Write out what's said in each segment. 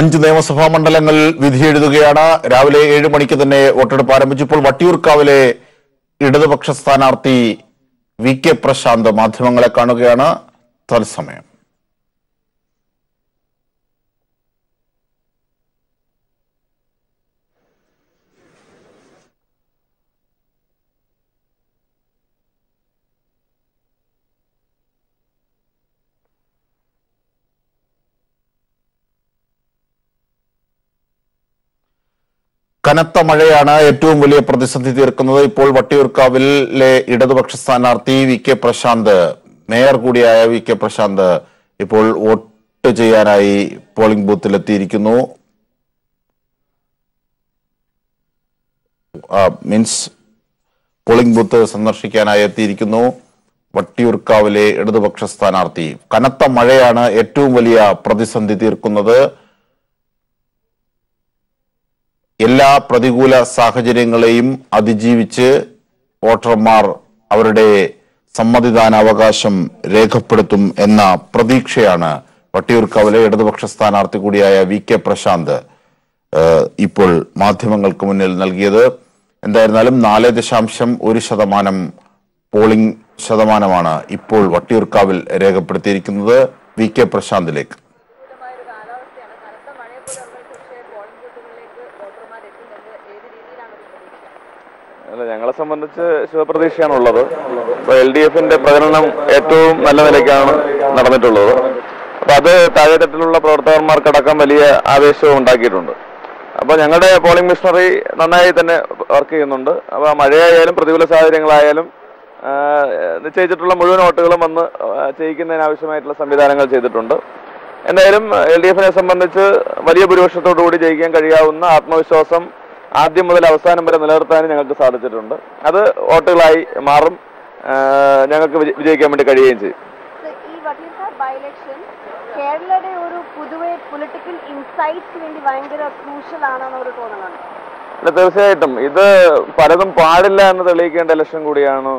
അഞ്ച് നിയമസഭാ മണ്ഡലങ്ങൾ വിധിയെഴുതുകയാണ് രാവിലെ ഏഴ് മണിക്ക് തന്നെ വോട്ടെടുപ്പ് ആരംഭിച്ചപ്പോൾ വട്ടിയൂർക്കാവിലെ ഇടതുപക്ഷ സ്ഥാനാർത്ഥി വി കെ പ്രശാന്ത് മാധ്യമങ്ങളെ കാണുകയാണ്. തത്സമയം. കനത്ത മഴയാണ് ഏറ്റവും വലിയ പ്രതിസന്ധി തീർക്കുന്നത്. ഇപ്പോൾ വട്ടിയൂർക്കാവിലെ ഇടതുപക്ഷ സ്ഥാനാർത്ഥി വി കെ പ്രശാന്ത് മേയർ കൂടിയായ വി കെ പ്രശാന്ത് ഇപ്പോൾ വോട്ട് ചെയ്യാനായി പോളിംഗ് ബൂത്തിലെത്തിയിരിക്കുന്നു. മീൻസ് പോളിംഗ് ബൂത്ത് സന്ദർശിക്കാനായി എത്തിയിരിക്കുന്നു വട്ടിയൂർക്കാവിലെ ഇടതുപക്ഷ സ്ഥാനാർത്ഥി. കനത്ത മഴയാണ് ഏറ്റവും വലിയ പ്രതിസന്ധി തീർക്കുന്നത്. എല്ലാ പ്രതികൂല സാഹചര്യങ്ങളെയും അതിജീവിച്ച് വോട്ടർമാർ അവരുടെ സമ്മതിദാനാവകാശം രേഖപ്പെടുത്തും എന്ന പ്രതീക്ഷയാണ് വട്ടിയൂർക്കാവിലെ ഇടതുപക്ഷ സ്ഥാനാർത്ഥി കൂടിയായ വി കെ പ്രശാന്ത് ഇപ്പോൾ മാധ്യമങ്ങൾക്ക് മുന്നിൽ നൽകിയത്. എന്തായിരുന്നാലും നാല് ദശാംശം ഒരു ശതമാനം പോളിംഗ് ശതമാനമാണ് ഇപ്പോൾ വട്ടിയൂർക്കാവിൽ രേഖപ്പെടുത്തിയിരിക്കുന്നത്. വി കെ പ്രശാന്തിലേക്ക് ഒരു കാലാവസ്ഥയാണ് കനത്ത മഴയെ തുടർന്ന് പക്ഷേ പോളിംഗ് ബൂത്തുകളിലേക്ക് വോട്ടർമാർ എത്തുന്നുണ്ട് ഏത് രീതിയിലാണ് ഒരു പ്രതീക്ഷ അല്ല ഞങ്ങളെ സംബന്ധിച്ച് ശുഭപ്രതീക്ഷയാണുള്ളത്. ഇപ്പൊ എൽ ഡി എഫിന്റെ പ്രകടനം ഏറ്റവും നല്ല നിലയ്ക്കാണ് നടന്നിട്ടുള്ളത്. അപ്പൊ അത് താഴെത്തട്ടിലുള്ള പ്രവർത്തകന്മാർക്കടക്കം വലിയ ആവേശവും ഉണ്ടാക്കിയിട്ടുണ്ട്. അപ്പൊ ഞങ്ങളുടെ പോളിംഗ് മിഷണറി നന്നായി തന്നെ വർക്ക് ചെയ്യുന്നുണ്ട്. അപ്പൊ മഴയായാലും പ്രതികൂല സാഹചര്യങ്ങളായാലും നിശ്ചയിച്ചിട്ടുള്ള മുഴുവൻ വോട്ടുകളും വന്ന് ചെയ്യിക്കുന്നതിന് ആവശ്യമായിട്ടുള്ള സംവിധാനങ്ങൾ ചെയ്തിട്ടുണ്ട്. എന്തായാലും എൽ ഡി എഫിനെ സംബന്ധിച്ച് വലിയ ഭൂരിപക്ഷത്തോടു കൂടി ജയിക്കാൻ കഴിയാവുന്ന ആത്മവിശ്വാസം ആദ്യം മുതൽ അവസാനം വരെ നിലനിർത്താനും ഞങ്ങൾക്ക് സാധിച്ചിട്ടുണ്ട്. അത് വോട്ടുകളായി മാറും. ഞങ്ങൾക്ക് വിജയിക്കാൻ വേണ്ടി കഴിയുകയും ചെയ്യും. കേരളയുടെ ഒരു പൊതുവെ പൊളിറ്റിക്കൽ ഇൻസൈറ്റ്സ് വേണ്ടി ഭയങ്കര ക്രൂഷ്യൽ ആണെന്ന് ഒരു തോന്നലാണ്. അല്ല തീർച്ചയായിട്ടും. ഇത് പലതും പാടില്ല എന്ന് തെളിയിക്കേണ്ട ഇലക്ഷൻ കൂടിയാണ്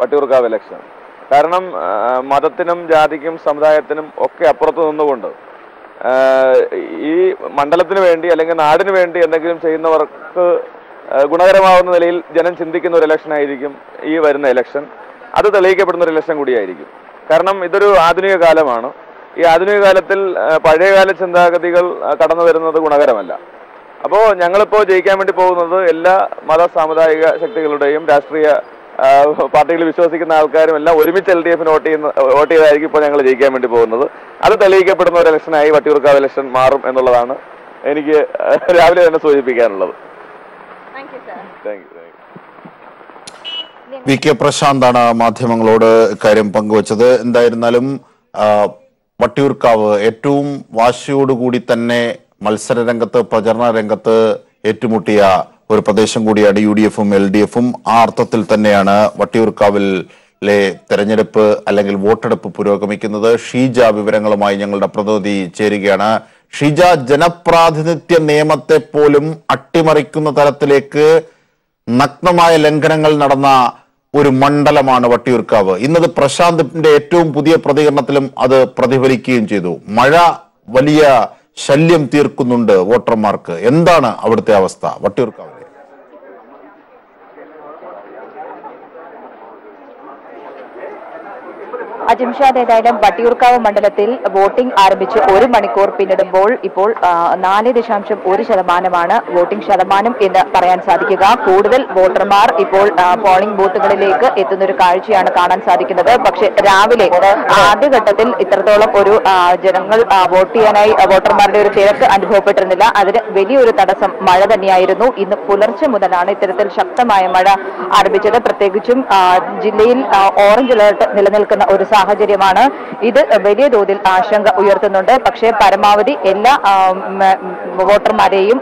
വട്ടിയൂർക്കാവ് ഇലക്ഷൻ കാരണം മതത്തിനും ജാതിക്കും സമുദായത്തിനും ഒക്കെ അപ്പുറത്ത് നിന്നുകൊണ്ട് ഈ മണ്ഡലത്തിന് വേണ്ടി അല്ലെങ്കിൽ നാടിന് വേണ്ടി എന്തെങ്കിലും ചെയ്യുന്നവർക്ക് ഗുണകരമാവുന്ന നിലയിൽ ജനം ചിന്തിക്കുന്ന ഒരു ഇലക്ഷൻ ആയിരിക്കും ഈ വരുന്ന ഇലക്ഷൻ അത് തെളിയിക്കപ്പെടുന്ന ഒരു ഇലക്ഷൻ കൂടിയായിരിക്കും. കാരണം ഇതൊരു ആധുനിക കാലമാണ്. ഈ ആധുനിക കാലത്തിൽ പഴയകാല ചിന്താഗതികൾ കടന്നു വരുന്നത് ഗുണകരമല്ല. അപ്പോൾ ഞങ്ങളിപ്പോൾ ജയിക്കാൻ വേണ്ടി പോകുന്നത് എല്ലാ മത സാമുദായിക ശക്തികളുടെയും രാഷ്ട്രീയ ആ, പാർട്ടികളിൽ വിശ്വസിക്കുന്ന ആൾക്കാരും എല്ലാം ഒരുമിച്ച് എൽ ഡി എഫിന് വോട്ട് ചെയ്യുന്ന വോട്ട് ചെയ്തായിരിക്കും ഇപ്പോൾ ഞങ്ങൾ ജയിക്കാൻ വേണ്ടി പോകുന്നത്. അത് തെളിയിക്കപ്പെടുന്ന ഒരു ഇലക്ഷനായി വട്ടിയൂർക്കാവ് ഇലക്ഷൻ മാറും എന്നുള്ളതാണ് എനിക്ക് രാവിലെ തന്നെ സൂചിപ്പിക്കാനുള്ളത്. വി കെ പ്രശാന്താണ് മാധ്യമങ്ങളോട് കാര്യം പങ്കുവച്ചത്. എന്തായിരുന്നാലും വട്ടിയൂർക്കാവ് ഏറ്റവും വാശിയോടുകൂടി തന്നെ മത്സര രംഗത്ത് പ്രചരണ രംഗത്ത് ഏറ്റുമുട്ടിയ ഒരു പ്രദേശം കൂടിയാണ് യു ഡി എഫും എൽ ഡി എഫും ആ അർത്ഥത്തിൽ തന്നെയാണ് വട്ടിയൂർക്കാവിലെ തെരഞ്ഞെടുപ്പ് അല്ലെങ്കിൽ വോട്ടെടുപ്പ് പുരോഗമിക്കുന്നത്. ഷീജ വിവരങ്ങളുമായി ഞങ്ങളുടെ പ്രതിനിധി ചേരുകയാണ്. ഷീജ ജനപ്രാതിനിധ്യ നിയമത്തെ പോലും അട്ടിമറിക്കുന്ന തരത്തിലേക്ക് നഗ്നമായ ലംഘനങ്ങൾ നടന്ന ഒരു മണ്ഡലമാണ് വട്ടിയൂർക്കാവ്. ഇന്നത് പ്രശാന്തിന്റെ ഏറ്റവും പുതിയ പ്രതികരണത്തിലും അത് പ്രതിഫലിക്കുകയും ചെയ്തു. മഴ വലിയ ശല്യം തീർക്കുന്നുണ്ട് വോട്ടർമാർക്ക്. എന്താണ് അവിടുത്തെ അവസ്ഥ വട്ടിയൂർക്കാവിലെ അജിംഷാദ് ഏതായാലും വട്ടിയൂർക്കാവ് മണ്ഡലത്തിൽ വോട്ടിംഗ് ആരംഭിച്ച് ഒരു മണിക്കൂർ പിന്നിടുമ്പോൾ ഇപ്പോൾ നാല് ദശാംശം ഒരു ശതമാനമാണ് വോട്ടിംഗ് ശതമാനം എന്ന് പറയാൻ സാധിക്കുക. കൂടുതൽ വോട്ടർമാർ ഇപ്പോൾ പോളിംഗ് ബൂത്തുകളിലേക്ക് എത്തുന്ന ഒരു കാഴ്ചയാണ് കാണാൻ സാധിക്കുന്നത്. പക്ഷേ രാവിലെ ആദ്യഘട്ടത്തിൽ ഇത്രത്തോളം ഒരു ജനങ്ങൾ വോട്ട് ചെയ്യാനായി വോട്ടർമാരുടെ ഒരു തിരക്ക് അനുഭവപ്പെട്ടിരുന്നില്ല. അതിന് വലിയൊരു തടസ്സം മഴ തന്നെയായിരുന്നു. ഇന്ന് പുലർച്ചെ മുതലാണ് ഇത്തരത്തിൽ ശക്തമായ മഴ ആരംഭിച്ചത്. പ്രത്യേകിച്ചും ജില്ലയിൽ ഓറഞ്ച് അലേർട്ട് നിലനിൽക്കുന്ന ഒരു സാഹചര്യമാണ്. ഇത് വലിയ തോതിൽ ആശങ്ക ഉയർത്തുന്നുണ്ട്. പക്ഷേ പരമാവധി എല്ലാ വോട്ടർമാരെയും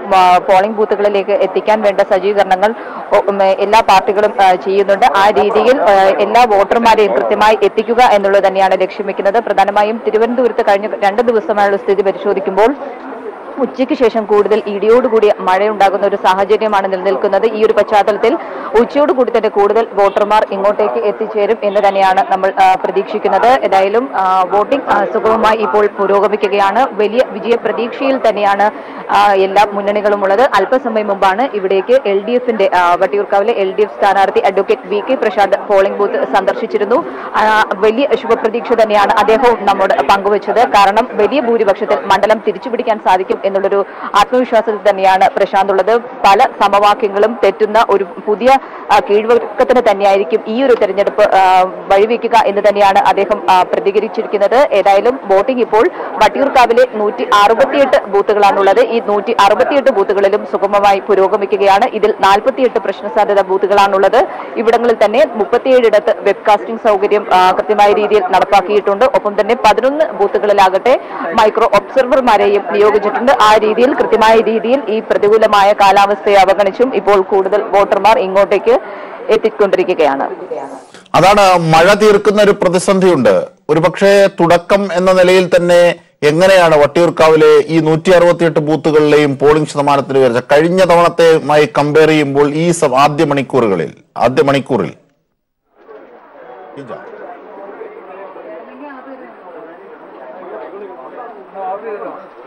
പോളിംഗ് ബൂത്തുകളിലേക്ക് എത്തിക്കാൻ വേണ്ട സജ്ജീകരണങ്ങൾ എല്ലാ പാർട്ടികളും ചെയ്യുന്നുണ്ട്. ആ രീതിയിൽ എല്ലാ വോട്ടർമാരെയും കൃത്യമായി എത്തിക്കുക എന്നുള്ളത് തന്നെയാണ് ലക്ഷ്യം വെക്കുന്നത്. പ്രധാനമായും തിരുവനന്തപുരത്ത് കഴിഞ്ഞ രണ്ട് ദിവസമായുള്ള സ്ഥിതി പരിശോധിക്കുമ്പോൾ ഉച്ചയ്ക്ക് ശേഷം കൂടുതൽ ഇടിയോടുകൂടിയ മഴയുണ്ടാകുന്ന ഒരു സാഹചര്യമാണ് നിലനിൽക്കുന്നത്. ഈ ഒരു പശ്ചാത്തലത്തിൽ ഉച്ചയോടുകൂടി തന്നെ കൂടുതൽ വോട്ടർമാർ ഇങ്ങോട്ടേക്ക് എത്തിച്ചേരും എന്ന് തന്നെയാണ് നമ്മൾ പ്രതീക്ഷിക്കുന്നത്. ഏതായാലും വോട്ടിംഗ് സുഗമമായി ഇപ്പോൾ പുരോഗമിക്കുകയാണ്. വലിയ വിജയ പ്രതീക്ഷയിൽ തന്നെയാണ് എല്ലാ മുന്നണികളും ഉള്ളത്. അല്പസമയം മുമ്പാണ് ഇവിടേക്ക് എൽ ഡി എഫിന്റെ വട്ടിയൂർക്കാവിലെ എൽ ഡി എഫ് സ്ഥാനാർത്ഥി advocate V K Prashanth polling booth സന്ദർശിച്ചിരുന്നു. വലിയ ശുഭപ്രതീക്ഷ തന്നെയാണ് അദ്ദേഹവും നമ്മോട് പങ്കുവച്ചത്. കാരണം വലിയ ഭൂരിപക്ഷത്തിൽ മണ്ഡലം തിരിച്ചുപിടിക്കാൻ സാധിക്കും എന്നുള്ളൊരു ആത്മവിശ്വാസത്തിൽ തന്നെയാണ് പ്രശാന്ത് ഉള്ളത് പല സമവാക്യങ്ങളും തെറ്റുന്ന ഒരു പുതിയ കീഴ്വക്കത്തിന് തന്നെയായിരിക്കും ഈ ഒരു തെരഞ്ഞെടുപ്പ് വഴിവെക്കുക എന്ന് തന്നെയാണ് അദ്ദേഹം പ്രതികരിച്ചിരിക്കുന്നത്. ഏതായാലും വോട്ടിംഗ് ഇപ്പോൾ വട്ടിയൂർക്കാവിലെ നൂറ്റി അറുപത്തിയെട്ട് ബൂത്തുകളാണുള്ളത്. ഈ നൂറ്റി അറുപത്തിയെട്ട് ബൂത്തുകളിലും സുഗമമായി പുരോഗമിക്കുകയാണ്. ഇതിൽ നാൽപ്പത്തിയെട്ട് പ്രശ്ന സാധ്യത ബൂത്തുകളാണുള്ളത്. ഇവിടങ്ങളിൽ തന്നെ മുപ്പത്തിയേഴിടത്ത് വെബ്കാസ്റ്റിംഗ് സൗകര്യം കൃത്യമായ രീതിയിൽ നടപ്പാക്കിയിട്ടുണ്ട്. ഒപ്പം തന്നെ പതിനൊന്ന് ബൂത്തുകളിലാകട്ടെ മൈക്രോ ഒബ്സർവർമാരെയും നിയോഗിച്ചിട്ടുണ്ട്. ആ രീതിയിൽ കൃത്യമായ രീതിയിൽ ഈ പ്രതികൂലമായ കാലാവസ്ഥയെ അവഗണിച്ചും ഇപ്പോൾ കൂടുതൽ വോട്ടർമാർ ഇങ്ങോട്ടേക്ക് എത്തിക്കൊണ്ടിരിക്കുകയാണ്. അതാണ് മഴ തീർക്കുന്ന ഒരു പ്രതിസന്ധിയുണ്ട്. ഒരുപക്ഷെ തുടക്കം എന്ന നിലയിൽ തന്നെ എങ്ങനെയാണ് വട്ടിയൂർക്കാവിലെ ഈ നൂറ്റി അറുപത്തിയെട്ട് ബൂത്തുകളിലെയും പോളിംഗ് ശതമാനത്തിന് വരച്ച കഴിഞ്ഞ തവണത്തെയുമായി കമ്പയർ ചെയ്യുമ്പോൾ ഈ ആദ്യ മണിക്കൂറുകളിൽ ആദ്യ മണിക്കൂറിൽ.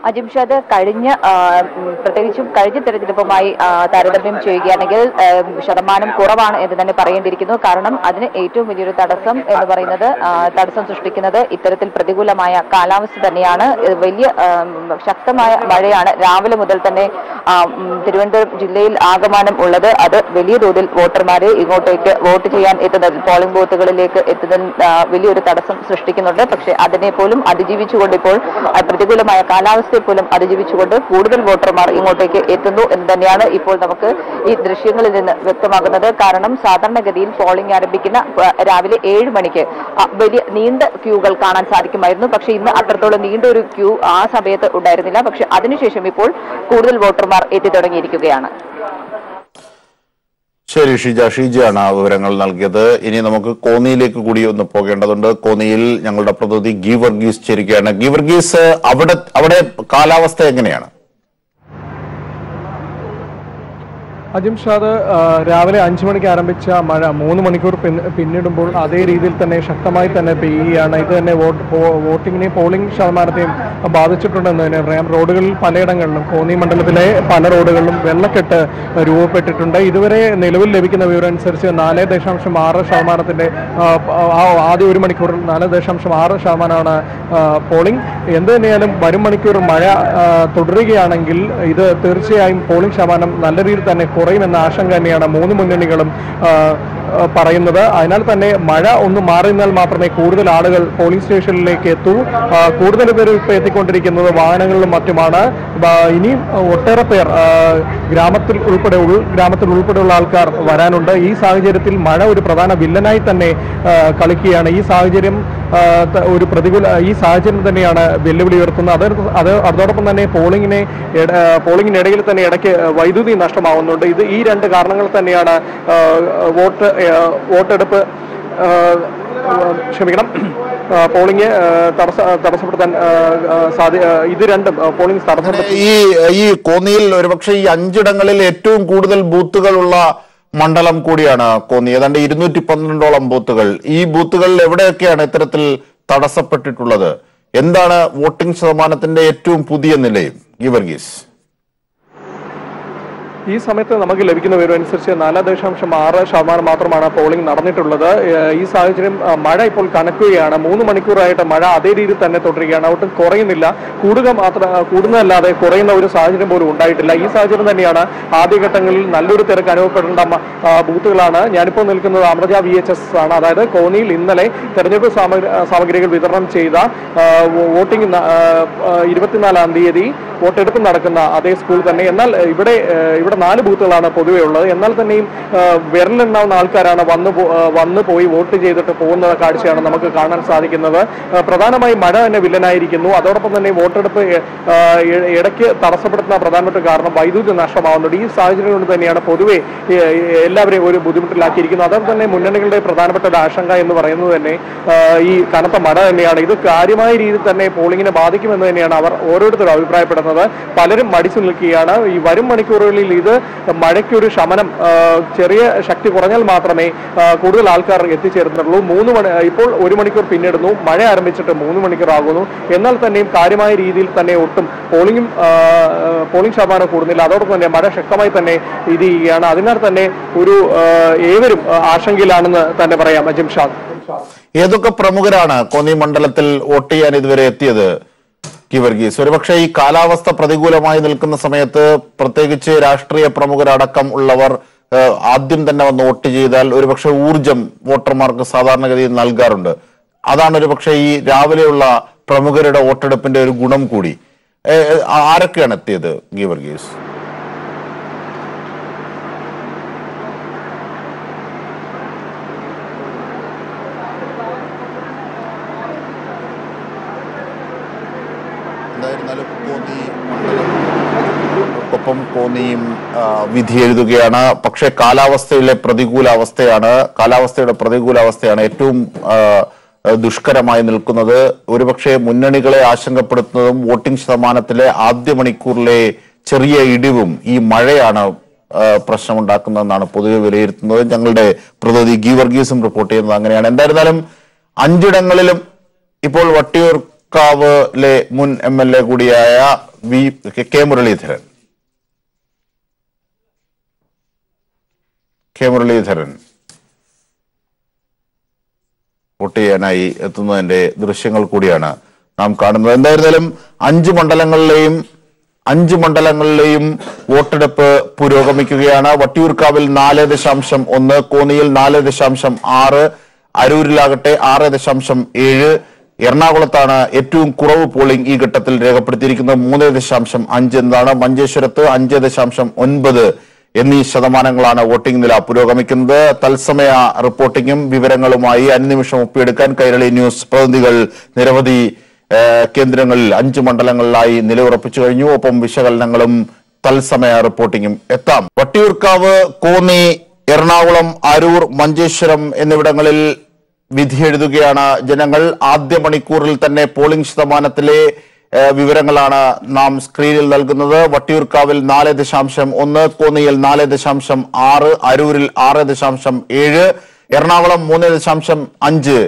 അജിംഷാദ് കഴിഞ്ഞ പ്രത്യേകിച്ചും കഴിഞ്ഞ തെരഞ്ഞെടുപ്പുമായി താരതമ്യം ചെയ്യുകയാണെങ്കിൽ ശതമാനം കുറവാണ് എന്ന് തന്നെ പറയേണ്ടിയിരിക്കുന്നു. കാരണം അതിന് ഏറ്റവും വലിയൊരു തടസ്സം എന്ന് പറയുന്നത് തടസ്സം സൃഷ്ടിക്കുന്നത് ഇത്തരത്തിൽ പ്രതികൂലമായ കാലാവസ്ഥ തന്നെയാണ്. വലിയ ശക്തമായ മഴയാണ് രാവിലെ മുതൽ തന്നെ തിരുവനന്തപുരം ജില്ലയിൽ ആകമാനം ഉള്ളത്. അത് വലിയ തോതിൽ വോട്ടർമാരെ ഇങ്ങോട്ടേക്ക് വോട്ട് ചെയ്യാൻ എത്തുന്നതിൽ പോളിംഗ് ബൂത്തുകളിലേക്ക് എത്തുന്നതിൽ വലിയൊരു തടസ്സം സൃഷ്ടിക്കുന്നുണ്ട്. പക്ഷേ അതിനെ പോലും അതിജീവിച്ചുകൊണ്ട് ഇപ്പോൾ പ്രതികൂലമായ പ്രതികൂലമായ കാലാവസ്ഥയെ പോലും അതിജീവിച്ചുകൊണ്ട് കൂടുതൽ വോട്ടർമാർ ഇങ്ങോട്ടേക്ക് എത്തുന്നു എന്ന് തന്നെയാണ് ഇപ്പോൾ നമുക്ക് ഈ ദൃശ്യങ്ങളിൽ നിന്ന് വ്യക്തമാകുന്നത്. കാരണം സാധാരണഗതിയിൽ പോളിംഗ് ആരംഭിക്കുന്ന രാവിലെ ഏഴ് മണിക്ക് വലിയ നീണ്ട ക്യൂകൾ കാണാൻ സാധിക്കുമായിരുന്നു. പക്ഷേ ഇന്ന് അത്രത്തോളം നീണ്ട ഒരു ക്യൂ ആ സമയത്ത് ഉണ്ടായിരുന്നില്ല. പക്ഷെ അതിനുശേഷം ഇപ്പോൾ കൂടുതൽ വോട്ടർമാർ എത്തി തുടങ്ങിയിരിക്കുകയാണ്. ശരി ഷിജ. ഷിജയാണ് ആ വിവരങ്ങൾ നൽകിയത്. ഇനി നമുക്ക് കോന്നിയിലേക്ക് കൂടി ഒന്ന് പോകേണ്ടതുണ്ട്. കോന്നിയിൽ ഞങ്ങളുടെ പ്രതിനിധി ഗീവർഗീസ് ചേരുകയാണ്. ഗീവർഗീസ് അവിടെ അവിടെ കാലാവസ്ഥ എങ്ങനെയാണ്? അജിംഷാദ് രാവിലെ അഞ്ചു മണിക്ക് ആരംഭിച്ച മഴ മൂന്ന് മണിക്കൂർ പിന്നിടുമ്പോൾ അതേ രീതിയിൽ തന്നെ ശക്തമായി തന്നെ പെയ്യുകയാണ്. ഇത് തന്നെ വോട്ട് വോട്ടിങ്ങിനെയും പോളിംഗ് ശതമാനത്തെയും ബാധിച്ചിട്ടുണ്ടെന്ന് തന്നെ പറയാം. റോഡുകളിൽ പലയിടങ്ങളിലും കോന്നി മണ്ഡലത്തിലെ പല റോഡുകളിലും വെള്ളക്കെട്ട് രൂപപ്പെട്ടിട്ടുണ്ട്. ഇതുവരെ നിലവിൽ ലഭിക്കുന്ന വിവരം അനുസരിച്ച് നാല് ദശാംശം ആറ് ആ ആദ്യ ഒരു മണിക്കൂറിൽ നാല് ദശാംശം ആറ് ശതമാനമാണ് പോളിംഗ്. എന്ത് തന്നെയാലും വരും മണിക്കൂർ മഴ തുടരുകയാണെങ്കിൽ ഇത് തീർച്ചയായും പോളിംഗ് ശതമാനം നല്ല രീതിയിൽ തന്നെ കുറയുമെന്ന ആശങ്ക തന്നെയാണ് മൂന്ന് മുന്നണികളും പറയുന്നത്. അതിനാൽ തന്നെ മഴ ഒന്ന് മാറി നിന്നാൽ മാത്രമേ കൂടുതൽ ആളുകൾ പോലീസ് സ്റ്റേഷനിലേക്ക് എത്തൂ. കൂടുതൽ പേർ ഇപ്പോൾ എത്തിക്കൊണ്ടിരിക്കുന്നത് വാഹനങ്ങളിലും മറ്റുമാണ്. ഇനിയും ഒട്ടേറെ പേർ ഗ്രാമത്തിൽ ഉൾപ്പെടെ ഉൾ ഗ്രാമത്തിൽ ഉൾപ്പെടെയുള്ള ആൾക്കാർ വരാനുണ്ട്. ഈ സാഹചര്യത്തിൽ മഴ ഒരു പ്രധാന വില്ലനായി തന്നെ കളിക്കുകയാണ്. ഈ സാഹചര്യം ഒരു പ്രതികൂല ഈ സാഹചര്യം തന്നെയാണ് വെല്ലുവിളി ഉയർത്തുന്നത്. അത് അത് അതോടൊപ്പം തന്നെ പോളിങ്ങിനെ പോളിങ്ങിനിടയിൽ തന്നെ ഇടയ്ക്ക് വൈദ്യുതി നഷ്ടമാവുന്നുണ്ട്. ഇത് ഈ രണ്ട് കാരണങ്ങൾ തന്നെയാണ് വോട്ട് വോട്ടെടുപ്പ് ക്ഷമിക്കണം പോളിംഗ് തടസ്സ തടസ്സപ്പെടുത്താൻ സാധ്യ ഇത് രണ്ടും പോളിംഗ് തടസ്സപ്പെടുത്തി. ഈ ഈ കോന്നിയിൽ ഒരുപക്ഷെ ഈ അഞ്ചിടങ്ങളിൽ ഏറ്റവും കൂടുതൽ ബൂത്തുകളുള്ള മണ്ഡലം കൂടിയാണ് കോന്നി. ഏതാണ്ട് ഇരുന്നൂറ്റി പന്ത്രണ്ടോളം ബൂത്തുകൾ. ഈ ബൂത്തുകളിൽ എവിടെയൊക്കെയാണ് ഇത്തരത്തിൽ തടസ്സപ്പെട്ടിട്ടുള്ളത്? എന്താണ് വോട്ടിംഗ് ശതമാനത്തിന്റെ ഏറ്റവും പുതിയ നിലയും? ഗീവർഗീസ്. ഈ സമയത്ത് നമുക്ക് ലഭിക്കുന്ന വിവരം അനുസരിച്ച് നാല് ദശാംശം ആറ് ശതമാനം മാത്രമാണ് പോളിംഗ് നടന്നിട്ടുള്ളത്. ഈ സാഹചര്യം മഴ ഇപ്പോൾ കനക്കുകയാണ്. മൂന്ന് മണിക്കൂറായിട്ട് മഴ അതേ രീതിയിൽ തന്നെ തുടരുകയാണ്. ഒട്ടും കുറയുന്നില്ല. കൂടുക മാത്രം കൂടുന്നതല്ലാതെ കുറയുന്ന ഒരു സാഹചര്യം പോലും ഉണ്ടായിട്ടില്ല. ഈ സാഹചര്യം തന്നെയാണ് ആദ്യഘട്ടങ്ങളിൽ നല്ലൊരു തിരക്ക് അനുഭവപ്പെടേണ്ട ബൂത്തുകളാണ്. ഞാനിപ്പോൾ നിൽക്കുന്നത് അമൃത വി എച്ച് എസ് ആണ്. അതായത് കോന്നിയിൽ ഇന്നലെ തെരഞ്ഞെടുപ്പ് സാമഗ്രികൾ വിതരണം ചെയ്ത വോട്ടിംഗ് ഇരുപത്തിനാലാം തീയതി വോട്ടെടുപ്പ് നടക്കുന്ന അതേ സ്കൂൾ തന്നെ. എന്നാൽ ഇവിടെ ഇവിടെ നാല് ബൂത്തുകളാണ് പൊതുവെ ഉള്ളത്. എന്നാൽ തന്നെയും വിരലുണ്ടാവുന്ന ആൾക്കാരാണ് വന്ന് വന്ന് പോയി വോട്ട് ചെയ്തിട്ട് പോകുന്ന കാഴ്ചയാണ് നമുക്ക് കാണാൻ സാധിക്കുന്നത്. പ്രധാനമായി മഴ തന്നെ വില്ലനായിരിക്കുന്നു. അതോടൊപ്പം തന്നെ വോട്ടെടുപ്പ് ഇടയ്ക്ക് തടസ്സപ്പെടുത്തുന്ന പ്രധാനപ്പെട്ട കാരണം വൈദ്യുതി നഷ്ടമാവുന്നുണ്ട്. ഈ സാഹചര്യം കൊണ്ട് തന്നെയാണ് പൊതുവെ എല്ലാവരെയും ഒരു ബുദ്ധിമുട്ടിലാക്കിയിരിക്കുന്നത്. അതോടൊപ്പം തന്നെ മുന്നണികളുടെ പ്രധാനപ്പെട്ട ഒരു ആശങ്ക എന്ന് പറയുന്നത് തന്നെ ഈ കനത്ത മഴ തന്നെയാണ്. ഇത് കാര്യമായ രീതിയിൽ തന്നെ പോളിംഗിനെ ബാധിക്കുമെന്ന് തന്നെയാണ് അവർ ഓരോരുത്തരും അഭിപ്രായപ്പെടുന്നത്. പലരും മടിച്ചു നിൽക്കുകയാണ്. ഈ വരും മണിക്കൂറുകളിൽ ഇത് മഴയ്ക്കൊരു ശമനം ചെറിയ ശക്തി കുറഞ്ഞാൽ മാത്രമേ കൂടുതൽ ആൾക്കാർ എത്തിച്ചേരുന്നുള്ളൂ മൂന്ന് മണി ഇപ്പോൾ ഒരു മണിക്കൂർ പിന്നിടുന്നു. മഴ ആരംഭിച്ചിട്ട് മൂന്ന് മണിക്കൂർ ആകുന്നു എന്നാൽ തന്നെയും കാര്യമായ രീതിയിൽ തന്നെ ഒട്ടും പോളിംഗും പോളിംഗ് ശതമാനം കൂടുന്നില്ല. അതോടൊപ്പം തന്നെ മഴ ശക്തമായി തന്നെ ഇത് ചെയ്യുകയാണ്. അതിനാൽ തന്നെ ഒരു ഏവരും ആശങ്കയിലാണെന്ന് തന്നെ പറയാം. അജിംഷാദ് ഏതൊക്കെ പ്രമുഖരാണ് കോന്നി മണ്ഡലത്തിൽ വോട്ട് ചെയ്യാൻ ഇതുവരെ എത്തിയത്? കി വർഗീസ്. ഒരുപക്ഷെ ഈ കാലാവസ്ഥ പ്രതികൂലമായി നിൽക്കുന്ന സമയത്ത് പ്രത്യേകിച്ച് രാഷ്ട്രീയ പ്രമുഖരടക്കം ഉള്ളവർ ആദ്യം തന്നെ വന്ന് വോട്ട് ചെയ്താൽ ഒരുപക്ഷെ ഊർജം വോട്ടർമാർക്ക് സാധാരണഗതിയിൽ നൽകാറുണ്ട്. അതാണ് ഒരുപക്ഷെ ഈ രാവിലെയുള്ള പ്രമുഖരുടെ വോട്ടെടുപ്പിന്റെ ഒരു ഗുണം കൂടി. ആരൊക്കെയാണ് എത്തിയത് ഗി വർഗീസ് എന്തായിരുന്നാലും കോന്നി കോന്നിയും വിധി എഴുതുകയാണ്. പക്ഷേ കാലാവസ്ഥയിലെ പ്രതികൂലാവസ്ഥയാണ് കാലാവസ്ഥയുടെ പ്രതികൂലാവസ്ഥയാണ് ഏറ്റവും ദുഷ്കരമായി നിൽക്കുന്നത്. ഒരുപക്ഷെ മുന്നണികളെ ആശങ്കപ്പെടുത്തുന്നതും വോട്ടിംഗ് ശതമാനത്തിലെ ആദ്യ മണിക്കൂറിലെ ചെറിയ ഇടിവും ഈ മഴയാണ് പ്രശ്നമുണ്ടാക്കുന്നതെന്നാണ് പൊതുവെ വിലയിരുത്തുന്നത്. ഞങ്ങളുടെ പ്രതിനിധി ഗി വർഗീസും റിപ്പോർട്ട് ചെയ്യുന്നത് അങ്ങനെയാണ്. എന്തായിരുന്നാലും അഞ്ചിടങ്ങളിലും ഇപ്പോൾ വട്ടിയൂർക്കാവിലെ മുൻ എം എൽ എ കൂടിയായ V K Muraleedharan K Muraleedharan vote ചെയ്യാനായി എത്തുന്നതിന്റെ ദൃശ്യങ്ങൾ കൂടിയാണ് നാം കാണുന്നത്. എന്തായിരുന്നാലും അഞ്ച് മണ്ഡലങ്ങളിലെയും അഞ്ച് മണ്ഡലങ്ങളിലെയും വോട്ടെടുപ്പ് പുരോഗമിക്കുകയാണ്. വട്ടിയൂർക്കാവിൽ നാല് ദശാംശം ഒന്ന് കോന്നിയിൽ നാല് ദശാംശം ആറ് അരൂരിലാകട്ടെ ആറ് ദശാംശം ഏഴ്. എറണാകുളത്താണ് ഏറ്റവും കുറവ് പോളിംഗ് ഈ ഘട്ടത്തിൽ രേഖപ്പെടുത്തിയിരിക്കുന്നത്. മൂന്ന് ദശാംശം അഞ്ച് എന്നതാണ് മഞ്ചേശ്വരത്ത് അഞ്ച് ദശാംശം ഒൻപത്. എന്നീ ശതമാനങ്ങളാണ് വോട്ടിംഗ് നില പുരോഗമിക്കുന്നത്. തത്സമയ റിപ്പോർട്ടിംഗും വിവരങ്ങളുമായി അനുനിമിഷം ഒപ്പിയെടുക്കാൻ കൈരളി ന്യൂസ് പ്രതിനിധികൾ നിരവധി കേന്ദ്രങ്ങളിൽ അഞ്ച് മണ്ഡലങ്ങളിലായി നിലയുറപ്പിച്ചു കഴിഞ്ഞു. ഒപ്പം വിശകലനങ്ങളും തത്സമയ റിപ്പോർട്ടിംഗും എത്താം. വട്ടിയൂർക്കാവ് കോന്നി എറണാകുളം അരൂർ മഞ്ചേശ്വരം എന്നിവിടങ്ങളിൽ വിധിയെഴുതുകയാണ് ജനങ്ങൾ. ആദ്യ മണിക്കൂറിൽ തന്നെ പോളിംഗ് ശതമാനത്തിലെ വിവരങ്ങളാണ് നാം സ്ക്രീനിൽ നൽകുന്നത്. വട്ടിയൂർക്കാവിൽ നാല് ദശാംശം ഒന്ന് കോന്നിയിൽ നാല് ദശാംശം ആറ് അരൂരിൽ ആറ് ദശാംശം ഏഴ് എറണാകുളം മൂന്ന് ദശാംശം അഞ്ച്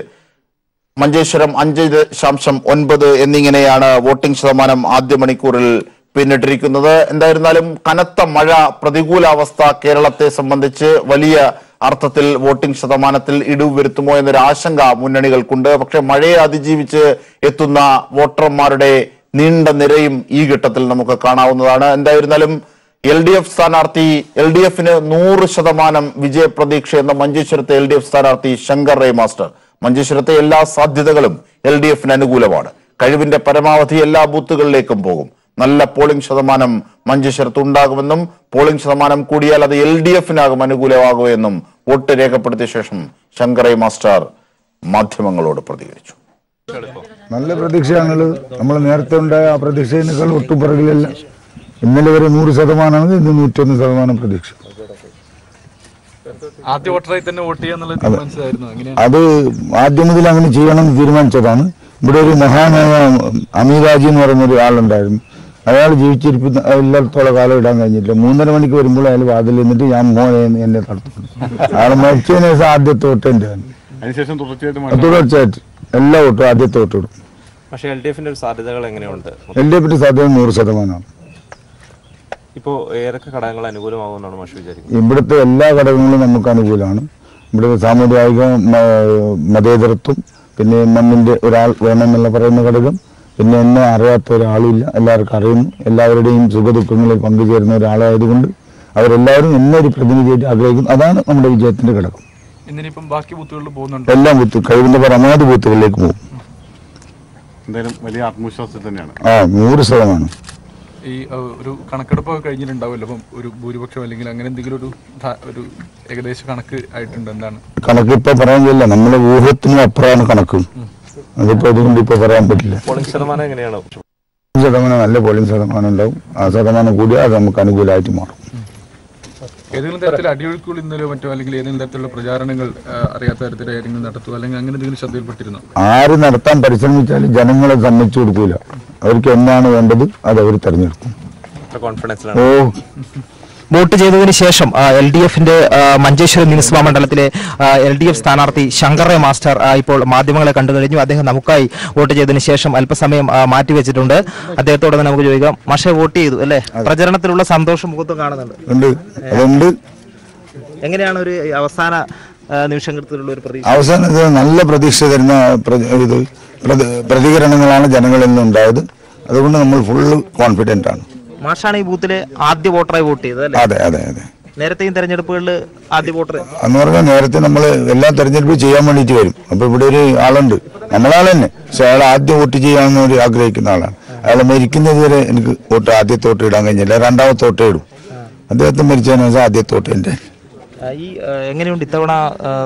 മഞ്ചേശ്വരം അഞ്ച് ദശാംശം ഒൻപത് എന്നിങ്ങനെയാണ് വോട്ടിംഗ് ശതമാനം ആദ്യ മണിക്കൂറിൽ പിന്നിട്ടിരിക്കുന്നത്. എന്തായിരുന്നാലും കനത്ത മഴ പ്രതികൂലാവസ്ഥ കേരളത്തെ സംബന്ധിച്ച് വലിയ അർത്ഥത്തിൽ വോട്ടിംഗ് ശതമാനത്തിൽ ഇടിവ് വരുത്തുമോ എന്നൊരു ആശങ്ക മുന്നണികൾക്കുണ്ട്. പക്ഷെ മഴയെ അതിജീവിച്ച് എത്തുന്ന വോട്ടർമാരുടെ നീണ്ട നിരയും ഈ ഘട്ടത്തിൽ നമുക്ക് കാണാവുന്നതാണ്. എന്തായിരുന്നാലും എൽ ഡി എഫ് സ്ഥാനാർത്ഥി എൽ ഡി എഫിന് നൂറ് ശതമാനം വിജയപ്രതീക്ഷ എന്ന മഞ്ചേശ്വരത്തെ എൽ ഡി എഫ് സ്ഥാനാർത്ഥി ശങ്കർ റേ മാസ്റ്റർ. മഞ്ചേശ്വരത്തെ എല്ലാ സാധ്യതകളും എൽ ഡി എഫിന് അനുകൂലമാണ്. കഴിവിന്റെ പരമാവധി എല്ലാ ബൂത്തുകളിലേക്കും പോകും. നല്ല പോളിംഗ് ശതമാനം മഞ്ചേശ്വരത്ത് ഉണ്ടാകുമെന്നും പോളിംഗ് ശതമാനം കൂടിയാൽ അത് എൽ ഡി എഫിനാകും അനുകൂലമാകുമെന്നും വോട്ട് രേഖപ്പെടുത്തിയ ശേഷം ശങ്കറൈ മാസ്റ്റർ മാധ്യമങ്ങളോട് പ്രതികരിച്ചു. നല്ല പ്രതീക്ഷയാണുള്ളത്. നമ്മൾ നേരത്തെ ഉണ്ടായ ആ പ്രതീക്ഷയേക്കാൾ ഒട്ടും പുറകിലല്ല. ഇന്നലെ വരെ നൂറ് ശതമാനമാണ് ഇന്ന് നൂറ്റൊന്ന് ശതമാനം പ്രതീക്ഷ. ആദ്യ വോട്ടറായി തന്നെ വോട്ട് ചെയ്യാന്നുള്ള തീരുമാനിച്ചതായിരുന്നു. അങ്ങനെ അത് ആദ്യം മുതൽ അങ്ങനെ ചെയ്യണം തീരുമാനിച്ചതാണ്. ഇവിടെ ഒരു മഹാനായ അമീരാജി എന്ന് പറയുന്ന ഒരു ആളുണ്ടായിരുന്നു. അയാൾ ജീവിച്ചിരിക്കുന്ന എല്ലാത്തോളം കാലം ഇടാൻ കഴിഞ്ഞില്ല മൂന്നര മണിക്ക് വരുമ്പോൾ അയാൾ വാതിൽ നിന്നിട്ട് ഞാൻ മോനെ എന്നെ തടുത്തു. അയാൾ മരിച്ചതിന് ശേഷം ആദ്യത്തെ വോട്ട് അതിനുശേഷം തുടർച്ചയായിട്ട് എല്ലാ വോട്ടും ആദ്യത്തെ വോട്ട് ഇടും. പക്ഷേ എൽ ഡി എഫിന്റെ ഒരു സാധ്യതകൾ എങ്ങനെയുണ്ട്? എൽ ഡി എഫിന്റെ സാധ്യത നൂറ് ശതമാനമാണ്. ഇപ്പോൾ ഏതൊക്കെ ഘടകങ്ങൾ അനുകൂലമാകുമെന്നാണ് മഷി വിചാരിക്കുന്നത്? ഇവിടുത്തെ എല്ലാ ഘടകങ്ങളും നമുക്ക് അനുകൂലമാണ്. ഇവിടുത്തെ സാമുദായിക മതേതരത്വം പിന്നെ മണ്ണിന്റെ ഒരാൾ വേണമെന്നുള്ള പറയുന്ന ഘടകം പിന്നെ എന്നെ അറിയാത്ത ഒരാളില്ല. എല്ലാവർക്കും അറിയുന്നു എല്ലാവരുടെയും സുഖദുഃഖങ്ങളിൽ പങ്കുചേരുന്ന ഒരാളായതുകൊണ്ട് അവരെല്ലാവരും എന്നെ ഒരു പ്രതിനിധിയായിട്ട് ആഗ്രഹിക്കുന്നു. അതാണ് നമ്മുടെ വിജയത്തിന്റെ ഘടകം. എല്ലാം ബാക്കി ബൂത്തുകളിൽ പോകുന്നുണ്ട്? എല്ലാം ബൂത്ത് കഴിവിന്റെ പരമാവധി ബൂത്തുകളിലേക്ക് പോകും. എന്തായാലും വലിയ ആത്മവിശ്വാസത്തിൽ തന്നെയാണ്. ആ നൂറ് ശതമാനം. ഈ ഒരു കണക്കെടുപ്പൊക്കെ കഴിഞ്ഞിട്ടുണ്ടാവുമല്ലോ? അപ്പം ഒരു ഭൂരിപക്ഷം അല്ലെങ്കിൽ അങ്ങനെ എന്തെങ്കിലും ഒരു ഒരു ഏകദേശ കണക്ക് ആയിട്ടുണ്ട് എന്താണ്? കണക്ക് ഇപ്പൊ പറയാൻ കഴിയില്ല. നമ്മുടെ ഊഹത്തിന് അപ്പുറമാണ് കണക്കും. അതിപ്പോ അതുകൊണ്ട് ഇപ്പൊ പറയാൻ പറ്റില്ല. പോളിംഗ് ശതമാനം എങ്ങനെയാണ്? ശതമാനം നല്ല പോളിംഗ് ശതമാനം ഉണ്ടാവും. ആ ശതമാനം കൂടിയാൽ അത് നമുക്ക് അനുകൂലമായിട്ട് മാറും. ഏതെങ്കിലും തരത്തിൽ അടിയൊഴുക്കുകൾ ഇന്നലെ മറ്റോ അല്ലെങ്കിൽ ഏതെങ്കിലും തരത്തിലുള്ള പ്രചാരണങ്ങൾ അറിയാത്ത തരത്തിൽ ഏതെങ്കിലും നടത്തുക അല്ലെങ്കിൽ അങ്ങനെ എന്തെങ്കിലും ശ്രദ്ധയിൽപ്പെട്ടിരുന്നു? ആര് നടത്താൻ പരിശ്രമിച്ചാലും ജനങ്ങളെ സമ്മതിച്ചു കൊടുക്കൂല. അവർക്ക് എന്താണ് വേണ്ടത് അത് അവർ തെരഞ്ഞെടുക്കും. കോൺഫിഡൻസ് ഓ. വോട്ട് ചെയ്തതിന് ശേഷം എൽ ഡി എഫിന്റെ മഞ്ചേശ്വരം നിയമസഭാ മണ്ഡലത്തിലെ എൽ ഡി എഫ് സ്ഥാനാർത്ഥി ശങ്കറെ മാസ്റ്റർ ഇപ്പോൾ മാധ്യമങ്ങളെ കണ്ടു കഴിഞ്ഞു. അദ്ദേഹം നമുക്കായി വോട്ട് ചെയ്തതിന് ശേഷം അല്പസമയം മാറ്റിവെച്ചിട്ടുണ്ട് അദ്ദേഹത്തോട് തന്നെ നമുക്ക് ചോദിക്കാം. മാഷെ വോട്ട് ചെയ്തു അല്ലേ? പ്രചരണത്തിലുള്ള സന്തോഷം മുഖത്തും കാണുന്നുണ്ട്. എങ്ങനെയാണ് ഒരു അവസാന നിമിഷത്തിലുള്ള ഒരു പ്രതീക്ഷ? അവസാനത്തിൽ നല്ല പ്രതീക്ഷ തരുന്ന പ്രതികരണങ്ങളാണ് ജനങ്ങളിൽ നിന്നുണ്ടായത്. അതുകൊണ്ട് നമ്മൾ ഫുള്ള് കോൺഫിഡന്റ് ആണ്. മാഷാണ് ഈ ബൂത്തിലെ ആദ്യ വോട്ടറായി വോട്ട് ചെയ്തത് അതെ അതെ അതെ. നേരത്തെയും തെരഞ്ഞെടുപ്പുകളിൽ ആദ്യ വോട്ടർ. എന്ന് പറഞ്ഞാൽ നേരത്തെ നമ്മൾ എല്ലാ തെരഞ്ഞെടുപ്പും ചെയ്യാൻ വേണ്ടിയിട്ട് വരും. അപ്പൊ ഇവിടെ ഒരു ആളുണ്ട്. നമ്മളാൾ തന്നെ പക്ഷെ അയാൾ ആദ്യം വോട്ട് ചെയ്യാമെന്ന് ഒരു ആഗ്രഹിക്കുന്ന ആളാണ്. അയാൾ മരിക്കുന്നത് വരെ എനിക്ക് വോട്ട് ആദ്യത്തെ വോട്ട് ഇടാൻ കഴിഞ്ഞില്ല. രണ്ടാമത്തെ വോട്ട് ഇടും. അദ്ദേഹത്തെ മരിച്ചതിന് ശേഷം ആദ്യത്തെ വോട്ട് എന്റെ. ഈ എങ്ങനെയുണ്ട് ഇത്തവണ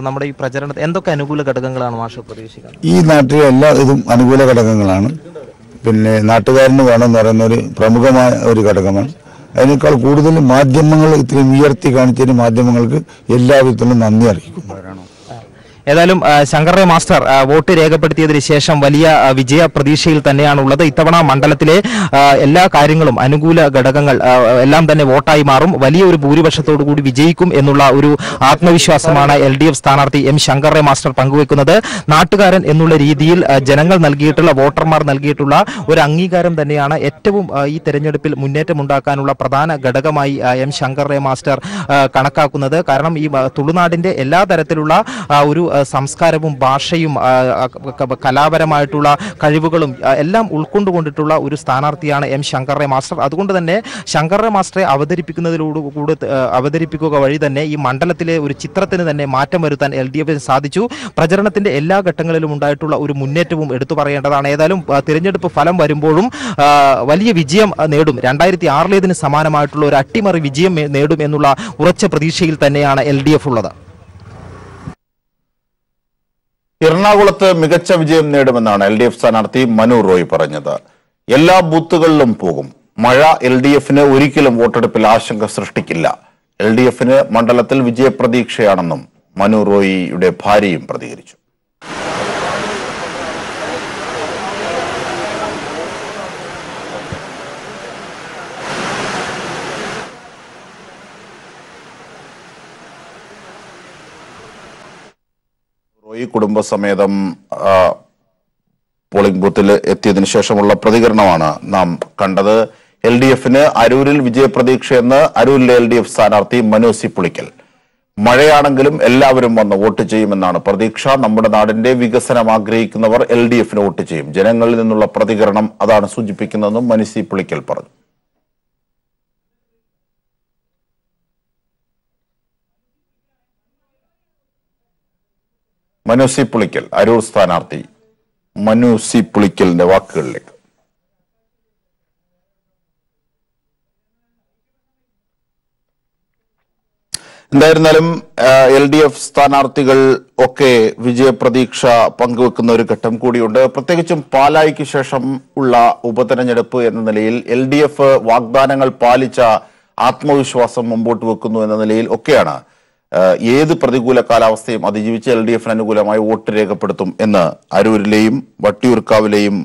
നമ്മുടെ ഈ പ്രചരണത്തിൽ എന്തൊക്കെ അനുകൂല ഘടകങ്ങളാണ് മാഷ പ്രതീക്ഷിക്കുന്നത്? ഈ നാട്ടിലെ എല്ലാ ഇതും അനുകൂല ഘടകങ്ങളാണ്. പിന്നെ നാട്ടുകാരന് വേണമെന്ന് പറയുന്ന ഒരു പ്രമുഖമായ ഒരു ഘടകമാണ്. അതിനേക്കാൾ കൂടുതൽ മാധ്യമങ്ങൾ ഇത്രയും ഉയർത്തി കാണിച്ചതിന് മാധ്യമങ്ങൾക്ക് എല്ലാവിധത്തിലും നന്ദി അറിയിക്കുന്നു. ഏതായാലും ശങ്കറെ മാസ്റ്റർ വോട്ട് രേഖപ്പെടുത്തിയതിനു ശേഷം വലിയ വിജയ പ്രതീക്ഷയിൽ തന്നെയാണുള്ളത്. ഇത്തവണ മണ്ഡലത്തിലെ എല്ലാ കാര്യങ്ങളും അനുകൂല ഘടകങ്ങൾ എല്ലാം തന്നെ വോട്ടായി മാറും. വലിയ ഒരു ഭൂരിപക്ഷത്തോടു കൂടി വിജയിക്കും എന്നുള്ള ഒരു ആത്മവിശ്വാസമാണ് എൽ ഡി എഫ് സ്ഥാനാർത്ഥി എം ശങ്കറെ മാസ്റ്റർ പങ്കുവെക്കുന്നത്. നാട്ടുകാരൻ എന്നുള്ള രീതിയിൽ ജനങ്ങൾ നൽകിയിട്ടുള്ള വോട്ടർമാർ നൽകിയിട്ടുള്ള ഒരു അംഗീകാരം തന്നെയാണ് ഏറ്റവും ഈ തെരഞ്ഞെടുപ്പിൽ മുന്നേറ്റമുണ്ടാക്കാനുള്ള പ്രധാന ഘടകമായി എം ശങ്കറെ മാസ്റ്റർ കണക്കാക്കുന്നത്. കാരണം ഈ തുളുനാടിന്റെ എല്ലാ തരത്തിലുള്ള ഒരു സംസ്കാരവും ഭാഷയും കലാപരമായിട്ടുള്ള കഴിവുകളും എല്ലാം ഉൾക്കൊണ്ടുകൊണ്ടിട്ടുള്ള ഒരു സ്ഥാനാർത്ഥിയാണ് എം ശങ്കറെ മാസ്റ്റർ. അതുകൊണ്ട് തന്നെ ശങ്കറെ മാസ്റ്ററെ അവതരിപ്പിക്കുന്നതിലൂടെ കൂടെ അവതരിപ്പിക്കുക വഴി തന്നെ ഈ മണ്ഡലത്തിലെ ഒരു ചിത്രത്തിന് തന്നെ മാറ്റം വരുത്താൻ എൽ ഡി എഫിന് സാധിച്ചു. പ്രചരണത്തിന്റെ എല്ലാ ഘട്ടങ്ങളിലും ഉണ്ടായിട്ടുള്ള ഒരു മുന്നേറ്റവും എടുത്തു പറയേണ്ടതാണ്. ഏതായാലും തിരഞ്ഞെടുപ്പ് ഫലം വരുമ്പോഴും വലിയ വിജയം നേടും. രണ്ടായിരത്തി ആറിലേതിന് സമാനമായിട്ടുള്ള ഒരു അട്ടിമറി വിജയം നേടും എന്നുള്ള ഉറച്ച പ്രതീക്ഷയിൽ തന്നെയാണ് എൽ ഡി എഫ് ഉള്ളത്. എറണാകുളത്ത് മികച്ച വിജയം നേടുമെന്നാണ് എൽ ഡി എഫ് സ്ഥാനാർത്ഥി മനു റോയ് പറഞ്ഞത്. എല്ലാ ബൂത്തുകളിലും പോകും. മഴ എൽ ഡി എഫിന് ഒരിക്കലും വോട്ടെടുപ്പിൽ ആശങ്ക സൃഷ്ടിക്കില്ല. എൽ ഡി എഫിന് മണ്ഡലത്തിൽ വിജയപ്രതീക്ഷയാണെന്നും മനു റോയിയുടെ ഭാര്യയും പ്രതികരിച്ചു. റോയി കുടുംബസമേതം പോളിംഗ് ബൂത്തിൽ എത്തിയതിനു ശേഷമുള്ള പ്രതികരണമാണ് നാം കണ്ടത്. എൽ ഡി എഫിന് അരൂരിൽ വിജയപ്രതീക്ഷയെന്ന് അരൂരിലെ എൽ ഡി എഫ് സ്ഥാനാർത്ഥി മനു സി പുളിക്കൽ. മഴയാണെങ്കിലും എല്ലാവരും വന്ന് വോട്ട് ചെയ്യുമെന്നാണ് പ്രതീക്ഷ. നമ്മുടെ നാടിന്റെ വികസനം ആഗ്രഹിക്കുന്നവർ എൽ ഡി എഫിന് വോട്ട് ചെയ്യും. ജനങ്ങളിൽ നിന്നുള്ള പ്രതികരണം അതാണ് സൂചിപ്പിക്കുന്നതെന്നും മനു സി പുളിക്കൽ പറഞ്ഞു. മനു സി പുളിക്കൽ അരൂർ സ്ഥാനാർത്ഥി മനു സി പുളിക്കലിന്റെ വാക്കുകളിലേക്ക്. എന്തായിരുന്നാലും എൽ ഡി എഫ് സ്ഥാനാർത്ഥികൾ ഒക്കെ വിജയപ്രതീക്ഷ പങ്കുവെക്കുന്ന ഒരു ഘട്ടം കൂടിയുണ്ട്. പ്രത്യേകിച്ചും പാലായിക്ക് ശേഷം ഉള്ള ഉപതെരഞ്ഞെടുപ്പ് എന്ന നിലയിൽ എൽ ഡി എഫ് വാഗ്ദാനങ്ങൾ പാലിച്ച ആത്മവിശ്വാസം മുമ്പോട്ട് വെക്കുന്നു എന്ന നിലയിൽ ഒക്കെയാണ് ഏത് പ്രതികൂല കാലാവസ്ഥയും അതിജീവിച്ച് എൽ ഡി എഫിന് അനുകൂലമായി വോട്ട് രേഖപ്പെടുത്തും എന്ന് അരൂരിലെയും വട്ടിയൂർക്കാവിലെയും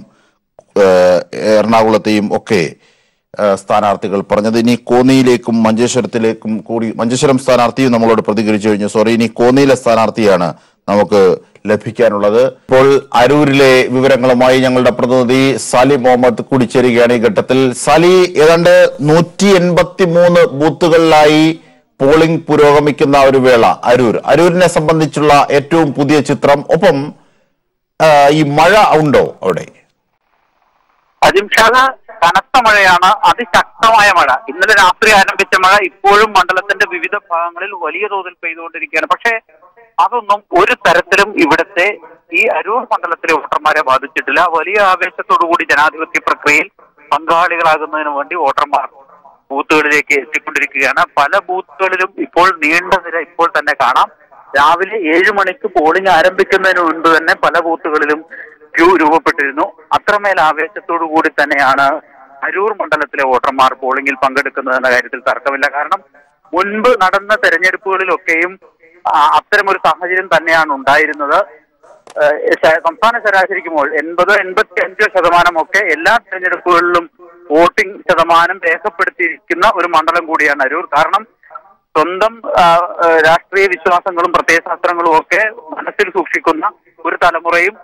എറണാകുളത്തെയും ഒക്കെ സ്ഥാനാർത്ഥികൾ പറഞ്ഞത്. ഇനി കോന്നിയിലേക്കും മഞ്ചേശ്വരത്തിലേക്കും കൂടി മഞ്ചേശ്വരം സ്ഥാനാർത്ഥിയും നമ്മളോട് പ്രതികരിച്ചു കഴിഞ്ഞു. സോറി ഇനി കോന്നിയിലെ സ്ഥാനാർത്ഥിയാണ് നമുക്ക് ലഭിക്കാനുള്ളത്. ഇപ്പോൾ അരൂരിലെ വിവരങ്ങളുമായി ഞങ്ങളുടെ പ്രതിനിധി സാലി മുഹമ്മദ് കൂടിച്ചേരുകയാണ് ഈ ഘട്ടത്തിൽ. സാലി ഏതാണ്ട് നൂറ്റി ബൂത്തുകളിലായി പോളിംഗ് പുരോഗമിക്കുന്ന ഒരു വേള അരൂർ. അരൂരിനെ സംബന്ധിച്ചുള്ള ഏറ്റവും പുതിയ ചിത്രം. ഒപ്പം ഈ മഴ ഉണ്ടോ അവിടെ? അജിംഷാദ് കനത്ത മഴയാണ്. അതിശക്തമായ മഴ. ഇന്നലെ രാത്രി ആരംഭിച്ച മഴ ഇപ്പോഴും മണ്ഡലത്തിന്റെ വിവിധ ഭാഗങ്ങളിൽ വലിയ തോതിൽ പെയ്തുകൊണ്ടിരിക്കുകയാണ്. പക്ഷേ അതൊന്നും ഒരു തരത്തിലും ഇവിടുത്തെ ഈ അരൂർ മണ്ഡലത്തിലെ വോട്ടർമാരെ ബാധിച്ചിട്ടില്ല. വലിയ ആവേശത്തോടുകൂടി ജനാധിപത്യ പ്രക്രിയയിൽ പങ്കാളികളാകുന്നതിന് വേണ്ടി വോട്ടർമാർ ബൂത്തുകളിലേക്ക് എത്തിക്കൊണ്ടിരിക്കുകയാണ്. പല ബൂത്തുകളിലും ഇപ്പോൾ നീണ്ട നിര ഇപ്പോൾ തന്നെ കാണാം. രാവിലെ ഏഴ് മണിക്ക് പോളിംഗ് ആരംഭിക്കുന്നതിന് മുൻപ് തന്നെ പല ബൂത്തുകളിലും ക്യൂ രൂപപ്പെട്ടിരുന്നു. അത്രമേൽ ആവേശത്തോടു കൂടി തന്നെയാണ് അരൂർ മണ്ഡലത്തിലെ വോട്ടർമാർ പോളിംഗിൽ പങ്കെടുക്കുന്നത് എന്ന കാര്യത്തിൽ തർക്കമില്ല. കാരണം മുൻപ് നടന്ന തെരഞ്ഞെടുപ്പുകളിലൊക്കെയും അത്തരമൊരു സാഹചര്യം തന്നെയാണ് ഉണ്ടായിരുന്നത്. സംസ്ഥാന ശരാശരിക്കുമ്പോൾ എൺപത് എൺപത്തി അഞ്ച് ശതമാനമൊക്കെ എല്ലാ തെരഞ്ഞെടുപ്പുകളിലും വോട്ടിംഗ് ശതമാനം രേഖപ്പെടുത്തിയിരിക്കുന്ന ഒരു മണ്ഡലം കൂടിയാണ് അരൂർ. കാരണം സ്വന്തം രാഷ്ട്രീയ വിശ്വാസങ്ങളും പ്രത്യയശാസ്ത്രങ്ങളും ഒക്കെ മനസ്സിൽ സൂക്ഷിക്കുന്ന ഒരു തലമുറയും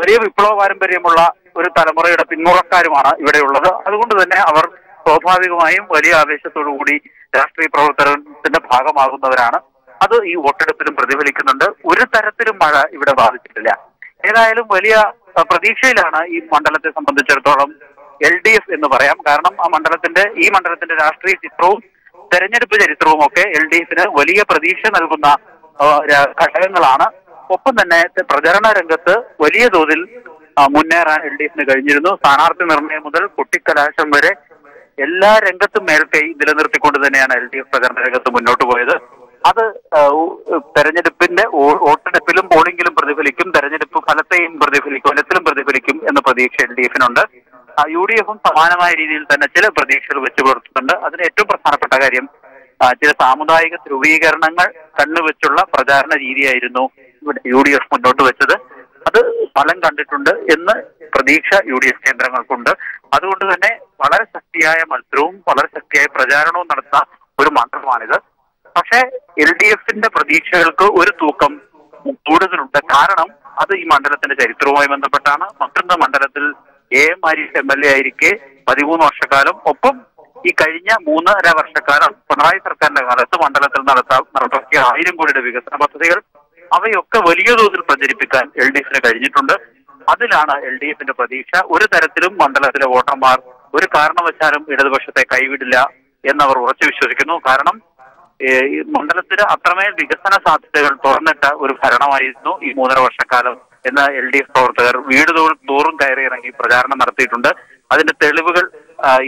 വലിയ വിപ്ലവ പാരമ്പര്യമുള്ള ഒരു തലമുറയുടെ പിന്മുറക്കാരുമാണ് ഇവിടെയുള്ളത്. അതുകൊണ്ട് തന്നെ അവർ സ്വാഭാവികമായും വലിയ ആവേശത്തോടു കൂടി രാഷ്ട്രീയ പ്രവർത്തനത്തിന്റെ ഭാഗമാകുന്നവരാണ്. അത് ഈ വോട്ടെടുപ്പിലും പ്രതിഫലിക്കുന്നുണ്ട്. ഒരു തരത്തിലും മഴ ഇവിടെ ബാധിച്ചിട്ടില്ല. ഏതായാലും വലിയ പ്രതീക്ഷയിലാണ് ഈ മണ്ഡലത്തെ സംബന്ധിച്ചിടത്തോളം എൽ ഡി എഫ് എന്ന് പറയാം. കാരണം ആ മണ്ഡലത്തിന്റെ ഈ മണ്ഡലത്തിന്റെ രാഷ്ട്രീയ ചിത്രവും തെരഞ്ഞെടുപ്പ് ചരിത്രവും ഒക്കെ എൽ ഡി എഫിന് വലിയ പ്രതീക്ഷ നൽകുന്ന ഘടകങ്ങളാണ്. ഒപ്പം തന്നെ പ്രചരണ രംഗത്ത് വലിയ തോതിൽ മുന്നേറാൻ എൽ ഡി എഫിന് കഴിഞ്ഞിരുന്നു. സ്ഥാനാർത്ഥി നിർണയം മുതൽ കുട്ടിക്കലാശം വരെ എല്ലാ രംഗത്തും മേൽക്കൈ നിലനിർത്തിക്കൊണ്ട് തന്നെയാണ് എൽ ഡി എഫ് പ്രചരണ രംഗത്ത് മുന്നോട്ട് പോയത്. അത് തെരഞ്ഞെടുപ്പിന്റെ വോട്ടെടുപ്പിലും പോളിംഗിലും പ്രതിഫലിക്കും തെരഞ്ഞെടുപ്പ് ഫലത്തെയും പ്രതിഫലിക്കും ഫലത്തിലും പ്രതിഫലിക്കും എന്ന പ്രതീക്ഷ എൽ ഡി എഫിനുണ്ട് യു ഡി എഫും സമാനമായ രീതിയിൽ തന്നെ ചില പ്രതീക്ഷകൾ വെച്ചു പുലർത്തുന്നുണ്ട്. അതിന് ഏറ്റവും പ്രധാനപ്പെട്ട കാര്യം ചില സാമുദായിക ധ്രുവീകരണങ്ങൾ കണ്ണുവെച്ചുള്ള പ്രചാരണ രീതിയായിരുന്നു യു ഡി എഫ് മുന്നോട്ട് വെച്ചത്. അത് ഫലം കണ്ടിട്ടുണ്ട് എന്ന് പ്രതീക്ഷ യു ഡി എഫ് കേന്ദ്രങ്ങൾക്കുണ്ട്. അതുകൊണ്ട് തന്നെ വളരെ ശക്തിയായ മത്സരവും വളരെ ശക്തിയായ പ്രചാരണവും നടത്തുന്ന ഒരു മണ്ഡലമാണിത്. പക്ഷേ എൽ ഡി എഫിന്റെ പ്രതീക്ഷകൾക്ക് ഒരു തൂക്കം കൂടുതലുണ്ട്. കാരണം അത് ഈ മണ്ഡലത്തിന്റെ ചരിത്രവുമായി ബന്ധപ്പെട്ടാണ്. മറ്റൊന്ന് മണ്ഡലത്തിൽ എ മാരി എം എൽ എ ആയിരിക്കെ പതിമൂന്ന് വർഷക്കാലം. ഒപ്പം ഈ കഴിഞ്ഞ മൂന്നര വർഷക്കാലം പിണറായി സർക്കാരിന്റെ കാലത്ത് മണ്ഡലത്തിൽ നടത്താ നടപ്പാക്കിയ ആയിരം കോടിയുടെ വികസന പദ്ധതികൾ അവയൊക്കെ വലിയ തോതിൽ പ്രചരിപ്പിക്കാൻ എൽ ഡി എഫിന് കഴിഞ്ഞിട്ടുണ്ട്. അതിലാണ് എൽ ഡി എഫിന്റെ പ്രതീക്ഷ. ഒരു തരത്തിലും മണ്ഡലത്തിലെ വോട്ടർമാർ ഒരു കാരണവശാലും ഇടതുപക്ഷത്തെ കൈവിടില്ല എന്നവർ ഉറച്ചു വിശ്വസിക്കുന്നു. കാരണം മണ്ഡലത്തിന് അത്രമേൽ വികസന സാധ്യതകൾ തുറന്നിട്ട ഒരു ഭരണമായിരുന്നു ഈ മൂന്നര വർഷക്കാലം. എന്ന എൽ ഡി എഫ് പ്രവർത്തകർ വീട് തോറും തോറും കയറി ഇറങ്ങി പ്രചാരണം നടത്തിയിട്ടുണ്ട്. അതിന്റെ തെളിവുകൾ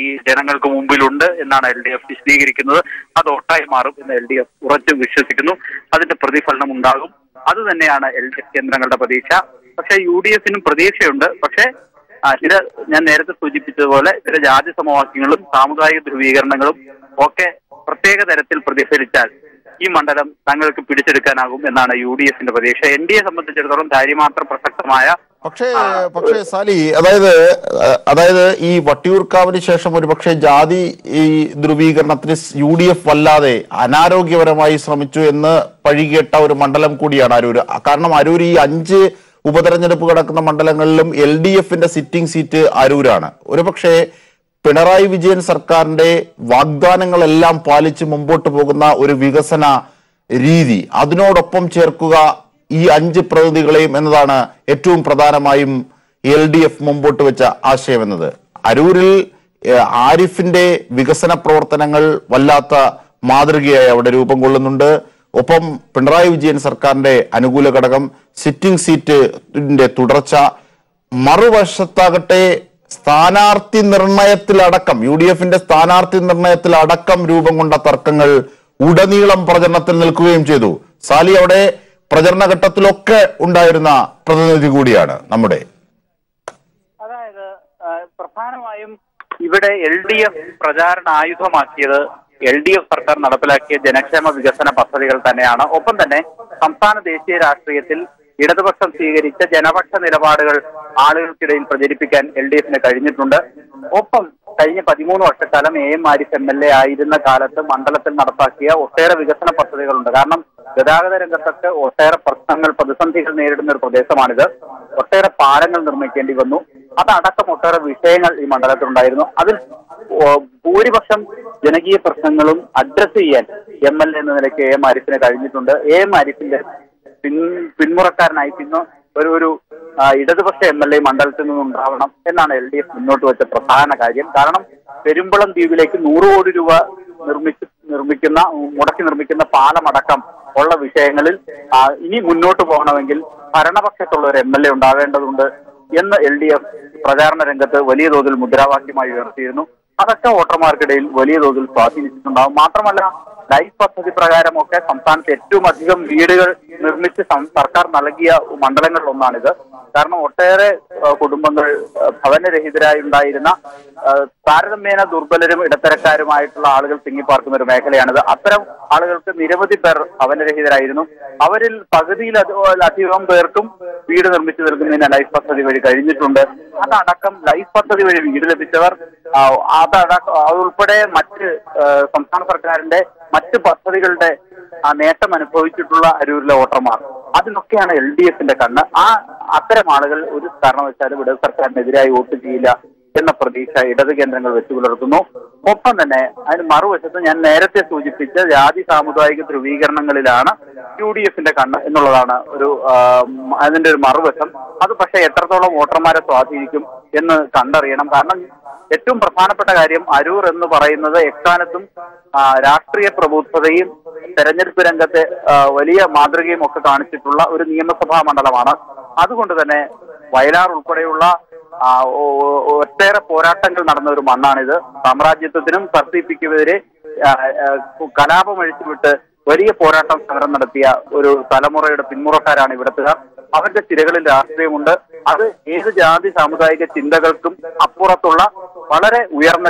ഈ ജനങ്ങൾക്ക് മുമ്പിലുണ്ട് എന്നാണ് എൽ ഡി എഫ് വിശദീകരിക്കുന്നത്. അത് ഒട്ടായി മാറും എന്ന് എൽ ഡി എഫ് ഉറച്ചു വിശ്വസിക്കുന്നു. അതിന്റെ പ്രതിഫലനം ഉണ്ടാകും. അത് തന്നെയാണ് എൽ ഡി എഫ് കേന്ദ്രങ്ങളുടെ പ്രതീക്ഷ. പക്ഷേ യു ഡി എഫിനും പ്രതീക്ഷയുണ്ട്. പക്ഷേ ചില ഞാൻ നേരത്തെ സൂചിപ്പിച്ചതുപോലെ ചില ജാതി സമവാക്യങ്ങളും സാമുദായിക ധ്രുവീകരണങ്ങളും ഒക്കെ പ്രത്യേക തരത്തിൽ പ്രതിഫലിച്ചാൽ ഈ മണ്ഡലം തങ്ങൾക്ക് പിടിച്ചെടുക്കാനാകും എന്നാണ് യു ഡി എഫിന്റെ പ്രതീക്ഷ. എൻ ഡി എ സംബന്ധിച്ചിടത്തോളം കാര്യമാത്രം പ്രസക്തമായ പക്ഷേ പക്ഷേ സാലി അതായത് അതായത് ഈ വട്ടിയൂർക്കാവിന് ശേഷം ഒരു പക്ഷേ ജാതി ഈ ധ്രുവീകരണത്തിന് യു ഡി എഫ് വല്ലാതെ അനാരോഗ്യപരമായി ശ്രമിച്ചു എന്ന് പഴികേട്ട ഒരു മണ്ഡലം കൂടിയാണ് അരൂർ കാരണം അരൂർ ഈ അഞ്ച് ഉപതെരഞ്ഞെടുപ്പ് കിടക്കുന്ന മണ്ഡലങ്ങളിലും എൽ ഡി എഫിന്റെ സിറ്റിംഗ് സീറ്റ് അരൂരാണ്. ഒരു പക്ഷേ പിണറായി വിജയൻ സർക്കാരിന്റെ വാഗ്ദാനങ്ങളെല്ലാം പാലിച്ച് മുമ്പോട്ട് പോകുന്ന ഒരു വികസന രീതി അതിനോടൊപ്പം ചേർക്കുക ഈ അഞ്ച് പ്രതിനിധികളെയും എന്നതാണ് ഏറ്റവും പ്രധാനമായും എൽ ഡി എഫ് മുമ്പോട്ട് വെച്ച ആശയം എന്നത് അരൂരിൽ ആരിഫിന്റെ വികസന പ്രവർത്തനങ്ങൾ വല്ലാത്ത മാതൃകയായി അവിടെ രൂപം കൊള്ളുന്നുണ്ട്. ഒപ്പം പിണറായി വിജയൻ സർക്കാരിന്റെ അനുകൂല ഘടകം സിറ്റിംഗ് സീറ്റിന്റെ തുടർച്ച മറുവശത്താകട്ടെ സ്ഥാനാർത്ഥി നിർണയത്തിലടക്കം യു ഡി എഫിന്റെ സ്ഥാനാർത്ഥി നിർണയത്തിലടക്കം രൂപം കൊണ്ട തർക്കങ്ങൾ ഉടനീളം പ്രചരണത്തിൽ നിൽക്കുകയും ചെയ്തു. സാലി അവിടെ പ്രചരണ ഘട്ടത്തിലൊക്കെ ഉണ്ടായിരുന്ന പ്രതിനിധി കൂടിയാണ് നമ്മുടെ. അതായത് പ്രധാനമായും ഇവിടെ എൽ ഡി എഫ് പ്രചാരണ ആയുധമാക്കിയത് എൽ ഡി എഫ് സർക്കാർ നടപ്പിലാക്കിയ ജനക്ഷേമ വികസന പദ്ധതികൾ തന്നെയാണ്. ഒപ്പം തന്നെ സംസ്ഥാന ദേശീയ രാഷ്ട്രീയത്തിൽ ഇടതുപക്ഷം സ്വീകരിച്ച ജനപക്ഷ നിലപാടുകൾ ആളുകൾക്കിടയിൽ പ്രചരിപ്പിക്കാൻ എൽ ഡി എഫിന് കഴിഞ്ഞിട്ടുണ്ട്. ഒപ്പം കഴിഞ്ഞ പതിമൂന്ന് വർഷക്കാലം A M Arif M L A ആയിരുന്ന കാലത്ത് മണ്ഡലത്തിൽ നടപ്പാക്കിയ ഒട്ടേറെ വികസന പദ്ധതികളുണ്ട്. കാരണം ഗതാഗത രംഗത്തൊക്കെ ഒട്ടേറെ പ്രശ്നങ്ങൾ പ്രതിസന്ധികൾ നേരിടുന്ന ഒരു പ്രദേശമാണിത്. ഒട്ടേറെ പാലങ്ങൾ നിർമ്മിക്കേണ്ടി വന്നു. അതടക്കം ഒട്ടേറെ വിഷയങ്ങൾ ഈ മണ്ഡലത്തിലുണ്ടായിരുന്നു. അതിൽ ഭൂരിപക്ഷം ജനകീയ പ്രശ്നങ്ങളും അഡ്രസ് ചെയ്യാൻ എം എൽ എ എന്ന നിലയ്ക്ക് എ എം ആരിഫിന് കഴിഞ്ഞിട്ടുണ്ട്. എ എം ആരിഫിന്റെ പിൻ പിന്മുറക്കാരനായി പിന്നോ ഒരു ഒരു ഇടതുപക്ഷ എം എൽ എ മണ്ഡലത്തിൽ നിന്നുണ്ടാവണം എന്നാണ് എൽ ഡി എഫ് മുന്നോട്ട് വെച്ച പ്രധാന കാര്യം. കാരണം പെരുമ്പളം ദ്വീപിലേക്ക് നൂറ് കോടി രൂപ നിർമ്മിച്ച് നിർമ്മിക്കുന്ന മുടക്കി നിർമ്മിക്കുന്ന പാലമടക്കം ഉള്ള വിഷയങ്ങളിൽ ഇനി മുന്നോട്ട് പോകണമെങ്കിൽ ഭരണപക്ഷത്തുള്ള ഒരു എം എൽ എ ഉണ്ടാവേണ്ടതുണ്ട് എന്ന് എൽ ഡി എഫ് പ്രചാരണ രംഗത്ത് വലിയ തോതിൽ മുദ്രാവാക്യമായി ഉയർത്തിയിരുന്നു. അതൊക്കെ വോട്ടർമാർക്കിടയിൽ വലിയ തോതിൽ സ്വാധീനിച്ചിട്ടുണ്ടാവും. മാത്രമല്ല ലൈഫ് പദ്ധതി പ്രകാരമൊക്കെ സംസ്ഥാനത്ത് ഏറ്റവും അധികം വീടുകൾ നിർമ്മിച്ച് സർക്കാർ നൽകിയ മണ്ഡലങ്ങളിൽ ഒന്നാണിത് കാരണം ഒട്ടേറെ കുടുംബങ്ങൾ ഭവനരഹിതരായി ഉണ്ടായിരുന്ന താരതമ്യേന ദുർബലരും ഇടത്തരക്കാരുമായിട്ടുള്ള ആളുകൾ തിങ്ങിപ്പാർക്കുന്ന ഒരു മേഖലയാണിത്. അത്തരം ആളുകൾക്ക് നിരവധി പേർ ഭവനരഹിതരായിരുന്നു. അവരിൽ പകുതിയിൽ അധികം പേർക്കും വീട് നിർമ്മിച്ചു നൽകുന്നതിന് ലൈഫ് പദ്ധതി വഴി കഴിഞ്ഞിട്ടുണ്ട്. അതടക്കം ലൈഫ് പദ്ധതി വഴി വീട് ലഭിച്ചവർ അതടക്കം അതുൾപ്പെടെ മറ്റ് സംസ്ഥാന സർക്കാരിന്റെ മറ്റ് പദ്ധതികളുടെ ആ നേട്ടം അനുഭവിച്ചിട്ടുള്ള അരൂരിലെ വോട്ടർമാർ. അതിനൊക്കെയാണ് എൽ ഡി എഫിന്റെ കണ്ണ്. ആ അത്തരം ആളുകൾ ഒരു കാരണവശാലും ഇടത് സർക്കാരിനെതിരായി വോട്ട് ചെയ്യില്ല. എന്ന പ്രതീക്ഷ ഇടത് കേന്ദ്രങ്ങൾ വെച്ചു പുലർത്തുന്നു. ഒപ്പം തന്നെ അതിന് മറുവശത്ത് ഞാൻ നേരത്തെ സൂചിപ്പിച്ച ജാതി സാമുദായിക ധ്രുവീകരണങ്ങളിലാണ് യു ഡി എഫിന്റെ കണ്ണ് എന്നുള്ളതാണ് ഒരു അതിന്റെ ഒരു മറുവശം. അത് പക്ഷേ എത്രത്തോളം വോട്ടർമാരെ സ്വാധീനിക്കും എന്ന് കണ്ടറിയണം. കാരണം ഏറ്റവും പ്രധാനപ്പെട്ട കാര്യം അരൂർ എന്ന് പറയുന്നത് എക്കാലത്തും രാഷ്ട്രീയ പ്രബുദ്ധതയും തെരഞ്ഞെടുപ്പ് രംഗത്തെ വലിയ മാതൃകയും ഒക്കെ കാണിച്ചിട്ടുള്ള ഒരു നിയമസഭാ മണ്ഡലമാണ്. അതുകൊണ്ട് തന്നെ വയലാർ ഉൾപ്പെടെയുള്ള ഒട്ടേറെ പോരാട്ടങ്ങൾ നടന്ന ഒരു മണ്ണാണിത്. സാമ്രാജ്യത്വത്തിനും സർസിപ്പിക്കുമെതിരെ കലാപം അഴിച്ചുവിട്ട് വലിയ പോരാട്ടം സമരം നടത്തിയ ഒരു തലമുറയുടെ പിന്മുറക്കാരാണ് ഇവിടത്തുകാർ അവരുടെ ചിരകളിൽ രാഷ്ട്രീയമുണ്ട്. അത് ഏത് ജാതി സാമുദായിക ചിന്തകൾക്കും അപ്പുറത്തുള്ള വളരെ ഉയർന്ന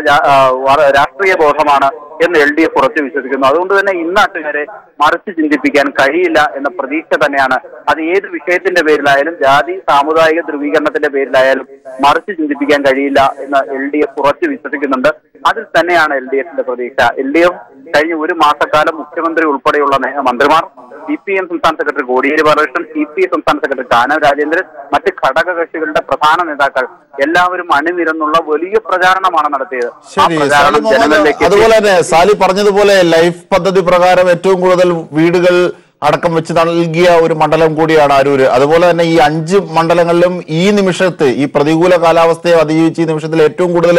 രാഷ്ട്രീയ ബോധമാണ് എന്ന് എൽ ഡി എഫ് ഉറച്ചു വിശ്വസിക്കുന്നു. അതുകൊണ്ട് തന്നെ ഇന്നാട്ടുകാരെ മറിച്ച് ചിന്തിപ്പിക്കാൻ കഴിയില്ല എന്ന പ്രതീക്ഷ തന്നെയാണ്. അത് ഏത് വിഷയത്തിന്റെ പേരിലായാലും ജാതി സാമുദായിക ധ്രുവീകരണത്തിന്റെ പേരിലായാലും മറിച്ച് ചിന്തിപ്പിക്കാൻ കഴിയില്ല എന്ന് എൽ ഡി എഫ് ഉറച്ചു വിശ്വസിക്കുന്നുണ്ട്. അതിൽ തന്നെയാണ് എൽ ഡി എഫിന്റെ പ്രതീക്ഷ. എൽ ഡി എഫ് കഴിഞ്ഞ ഒരു മാസക്കാലം മുഖ്യമന്ത്രി ഉൾപ്പെടെയുള്ള മന്ത്രിമാർ സി പി എം സംസ്ഥാന secretary Kodiyeri Balakrishnan C P I സംസ്ഥാന സെക്രട്ടറി കാനം രാജേന്ദ്രൻ മറ്റ് ഘടക കക്ഷികളുടെ പ്രധാന നേതാക്കൾ എല്ലാവരും അണിനിരന്നുള്ള വലിയ പ്രചാരണമാണ് നടത്തിയത്. അതുപോലെ തന്നെ സാലി പറഞ്ഞതുപോലെ ലൈഫ് പദ്ധതി പ്രകാരം ഏറ്റവും കൂടുതൽ വീടുകൾ അടക്കം വെച്ച് നൽകിയ ഒരു മണ്ഡലം കൂടിയാണ് അരൂര്. അതുപോലെ തന്നെ ഈ അഞ്ച് മണ്ഡലങ്ങളിലും ഈ നിമിഷത്ത് ഈ പ്രതികൂല കാലാവസ്ഥയെ അതിജീവിച്ച് ഈ നിമിഷത്തിൽ ഏറ്റവും കൂടുതൽ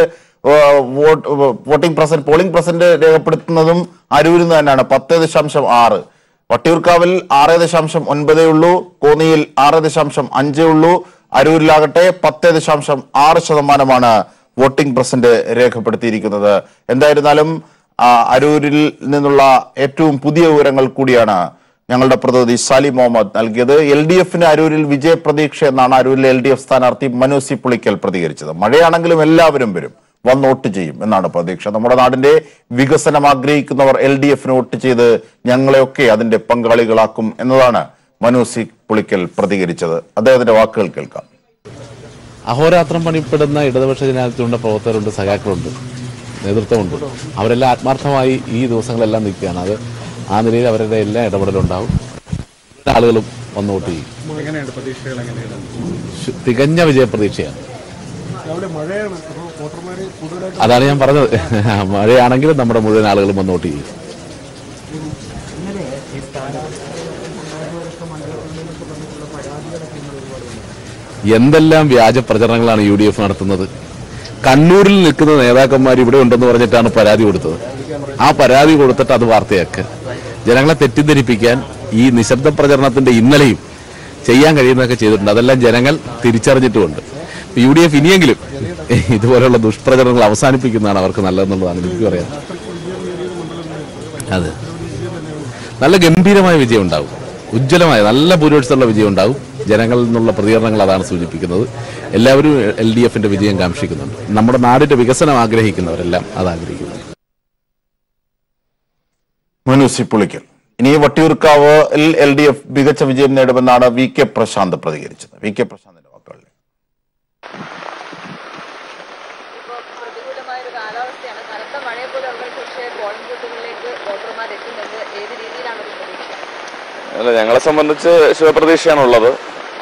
വോട്ടിംഗ് പ്രസന്റ് പോളിംഗ് പ്രസന്റ് രേഖപ്പെടുത്തുന്നതും അരൂരിൽ നിന്ന് തന്നെയാണ്. പത്ത് ദശാംശം ആറ്. വട്ടിയൂർക്കാവിൽ ആറ് ദശാംശം ഒൻപതേ ഉള്ളൂ. കോന്നിയിൽ ആറ് ദശാംശം അഞ്ചേ ഉള്ളൂ. അരൂരിലാകട്ടെ പത്ത് ദശാംശം ആറ് ശതമാനമാണ് വോട്ടിംഗ് പ്രസന്റ് രേഖപ്പെടുത്തിയിരിക്കുന്നത്. എന്തായിരുന്നാലും അരൂരിൽ നിന്നുള്ള ഏറ്റവും പുതിയ വിവരങ്ങൾ കൂടിയാണ് ഞങ്ങളുടെ പ്രതിനിധി സാലി മുഹമ്മദ് നൽകിയത്. എൽ ഡി എഫിന് അരൂരിൽ വിജയപ്രതീക്ഷ എന്നാണ് അരൂരിലെ എൽ ഡി എഫ് സ്ഥാനാർത്ഥി മനു സി പുളിക്കൽ പ്രതികരിച്ചത്. മഴയാണെങ്കിലും എല്ലാവരും വരും. വന്ന് വോട്ട് ചെയ്യും എന്നാണ് പ്രതീക്ഷ. നമ്മുടെ നാടിന്റെ വികസനം ആഗ്രഹിക്കുന്നവർ എൽ ഡി എഫിന് വോട്ട് ചെയ്ത് ഞങ്ങളെയൊക്കെ അതിന്റെ പങ്കാളികളാക്കും എന്നതാണ് മനു സി പുളിക്കൽ പ്രതികരിച്ചത്. അദ്ദേഹത്തിന്റെ വാക്കുകൾ കേൾക്കാം. അഹോരാത്രം പണിപ്പെടുന്ന ഇടതുപക്ഷ ജനാധിപത്യമുണ്ട് പ്രവർത്തകരുണ്ട് സഖാക്കളുണ്ട് നേതൃത്വമുണ്ട്. അവരെല്ലാം ആത്മാർത്ഥമായി ഈ ദിവസങ്ങളെല്ലാം നിൽക്കുകയാണ്. അത് ആ നിലയിൽ അവരുടെ എല്ലാ ഇടപെടലുണ്ടാവും ആളുകളും വന്ന് വോട്ട് ചെയ്യും. തികഞ്ഞ വിജയപ്രതീക്ഷയാണ്. അതാണ് ഞാൻ പറഞ്ഞത്. മഴയാണെങ്കിലും നമ്മുടെ മുഴുവൻ ആളുകളും വന്ന് വോട്ട് ചെയ്യും എന്തെല്ലാം വ്യാജ പ്രചരണങ്ങളാണ് യു ഡി എഫ് നടത്തുന്നത്? കണ്ണൂരിൽ നിൽക്കുന്ന നേതാക്കന്മാർ ഇവിടെ ഉണ്ടെന്ന് പറഞ്ഞിട്ടാണ് പരാതി കൊടുത്തത്. ആ പരാതി കൊടുത്തിട്ട് അത് വാർത്തയാക്കുക ജനങ്ങളെ തെറ്റിദ്ധരിപ്പിക്കാൻ ഈ നിശബ്ദ പ്രചരണത്തിന്റെ ഇന്നലെയും ചെയ്യാൻ കഴിയുന്നതൊക്കെ ചെയ്തിട്ടുണ്ട്. അതെല്ലാം ജനങ്ങൾ തിരിച്ചറിഞ്ഞിട്ടുമുണ്ട്. യു ഡി എഫ് ഇനിയെങ്കിലും ഇതുപോലെയുള്ള ദുഷ്പ്രചരണങ്ങൾ അവസാനിപ്പിക്കുന്നതാണ് അവർക്ക് നല്ലതെന്നുള്ളതാണ് എനിക്ക് പറയാം അതെ. നല്ല ഗംഭീരമായ വിജയം ഉണ്ടാവും. ഉജ്ജ്വലമായ നല്ല ഭൂരിപക്ഷത്തുള്ള വിജയം ഉണ്ടാവും. ജനങ്ങളിൽ നിന്നുള്ള പ്രതികരണങ്ങൾ അതാണ് സൂചിപ്പിക്കുന്നത്. എല്ലാവരും എൽ ഡി എഫിന്റെ വിജയം കാക്ഷിക്കുന്നുണ്ട്. നമ്മുടെ നാടിന്റെ വികസനം ആഗ്രഹിക്കുന്നവരെല്ലാം അത് ആഗ്രഹിക്കുന്നു. മനു പുളിക്കൽ. ഇനി വട്ടിയൂർക്കാവ് എൽ ഡി എഫ് മികച്ച വിജയം നേടുമെന്നാണ് വി കെ പ്രശാന്ത് പ്രതികരിച്ചത്. വി കെ പ്രശാന്തിന്റെ വാക്കുകൾ പ്രതികൂലമായ ഒരു കാലാവസ്ഥയാണ് കനത്ത മഴയെ പോലെ ഉള്ള പക്ഷേ പോളിംഗ് ബൂത്തുകളിലേക്ക് വോട്ടർമാർ എത്തുന്നത് ഏത് രീതിയിലാണ് ഒരു പ്രതീക്ഷ അല്ല ഞങ്ങളെ സംബന്ധിച്ച് ശുഭപ്രതീക്ഷയാണുള്ളത്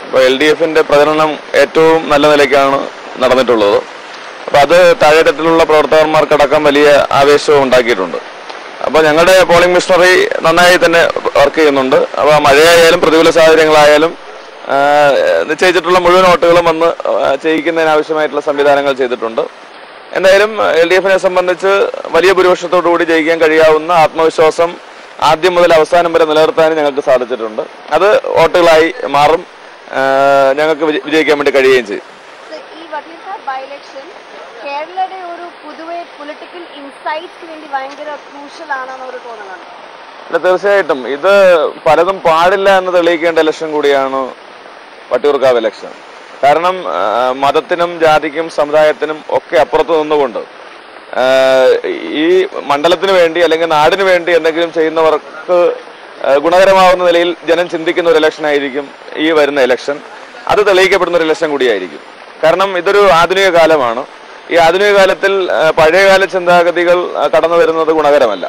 അപ്പൊ എൽ ഡി എഫിന്റെ പ്രചരണം ഏറ്റവും നല്ല നിലയ്ക്കാണ് നടന്നിട്ടുള്ളത്. അപ്പോൾ അത് താഴെത്തട്ടിലുള്ള പ്രവർത്തകന്മാർക്കടക്കം വലിയ ആവേശവും ഉണ്ടാക്കിയിട്ടുണ്ട്. അപ്പോൾ ഞങ്ങളുടെ പോളിംഗ് മിഷണറി നന്നായി തന്നെ വർക്ക് ചെയ്യുന്നുണ്ട്. അപ്പോൾ മഴയായാലും പ്രതികൂല സാഹചര്യങ്ങളായാലും നിശ്ചയിച്ചിട്ടുള്ള മുഴുവൻ വോട്ടുകളും വന്ന് ചെയ്യിക്കുന്നതിനാവശ്യമായിട്ടുള്ള സംവിധാനങ്ങൾ ചെയ്തിട്ടുണ്ട്. എന്തായാലും എൽ ഡി എഫിനെ സംബന്ധിച്ച് വലിയ ഭൂരിപക്ഷത്തോടു കൂടി ജയിക്കാൻ കഴിയാവുന്ന ആത്മവിശ്വാസം ആദ്യം മുതൽ അവസാനം വരെ നിലനിർത്താനും ഞങ്ങൾക്ക് സാധിച്ചിട്ടുണ്ട്. അത് വോട്ടുകളായി മാറും. ഞങ്ങൾക്ക് വിജയിക്കാൻ വേണ്ടി കഴിയുകയും ചെയ്യും. കേരളയുടെ ഒരു പൊതുവെ പൊളിറ്റിക്കൽ വേണ്ടി ഭയങ്കര ക്രൂഷ്യൽ ആണെന്ന് ഒരു അല്ല തീർച്ചയായിട്ടും. ഇത് പലതും പാടില്ല എന്ന് തെളിയിക്കേണ്ട ഇലക്ഷൻ കൂടിയാണ് വട്ടിയൂർക്കാവ് ഇലക്ഷൻ കാരണം മതത്തിനും ജാതിക്കും സമുദായത്തിനും ഒക്കെ അപ്പുറത്ത് നിന്നുകൊണ്ട് ഈ മണ്ഡലത്തിന് വേണ്ടി അല്ലെങ്കിൽ നാടിന് വേണ്ടി എന്തെങ്കിലും ചെയ്യുന്നവർക്ക് ഗുണകരമാവുന്ന നിലയിൽ ജനം ചിന്തിക്കുന്ന ഒരു ഇലക്ഷൻ ആയിരിക്കും ഈ വരുന്ന ഇലക്ഷൻ അത് തെളിയിക്കപ്പെടുന്ന ഒരു ഇലക്ഷൻ കൂടിയായിരിക്കും. കാരണം ഇതൊരു ആധുനിക കാലമാണ്. ഈ ആധുനിക കാലത്തിൽ പഴയകാല ചിന്താഗതികൾ കടന്നു വരുന്നത് ഗുണകരമല്ല.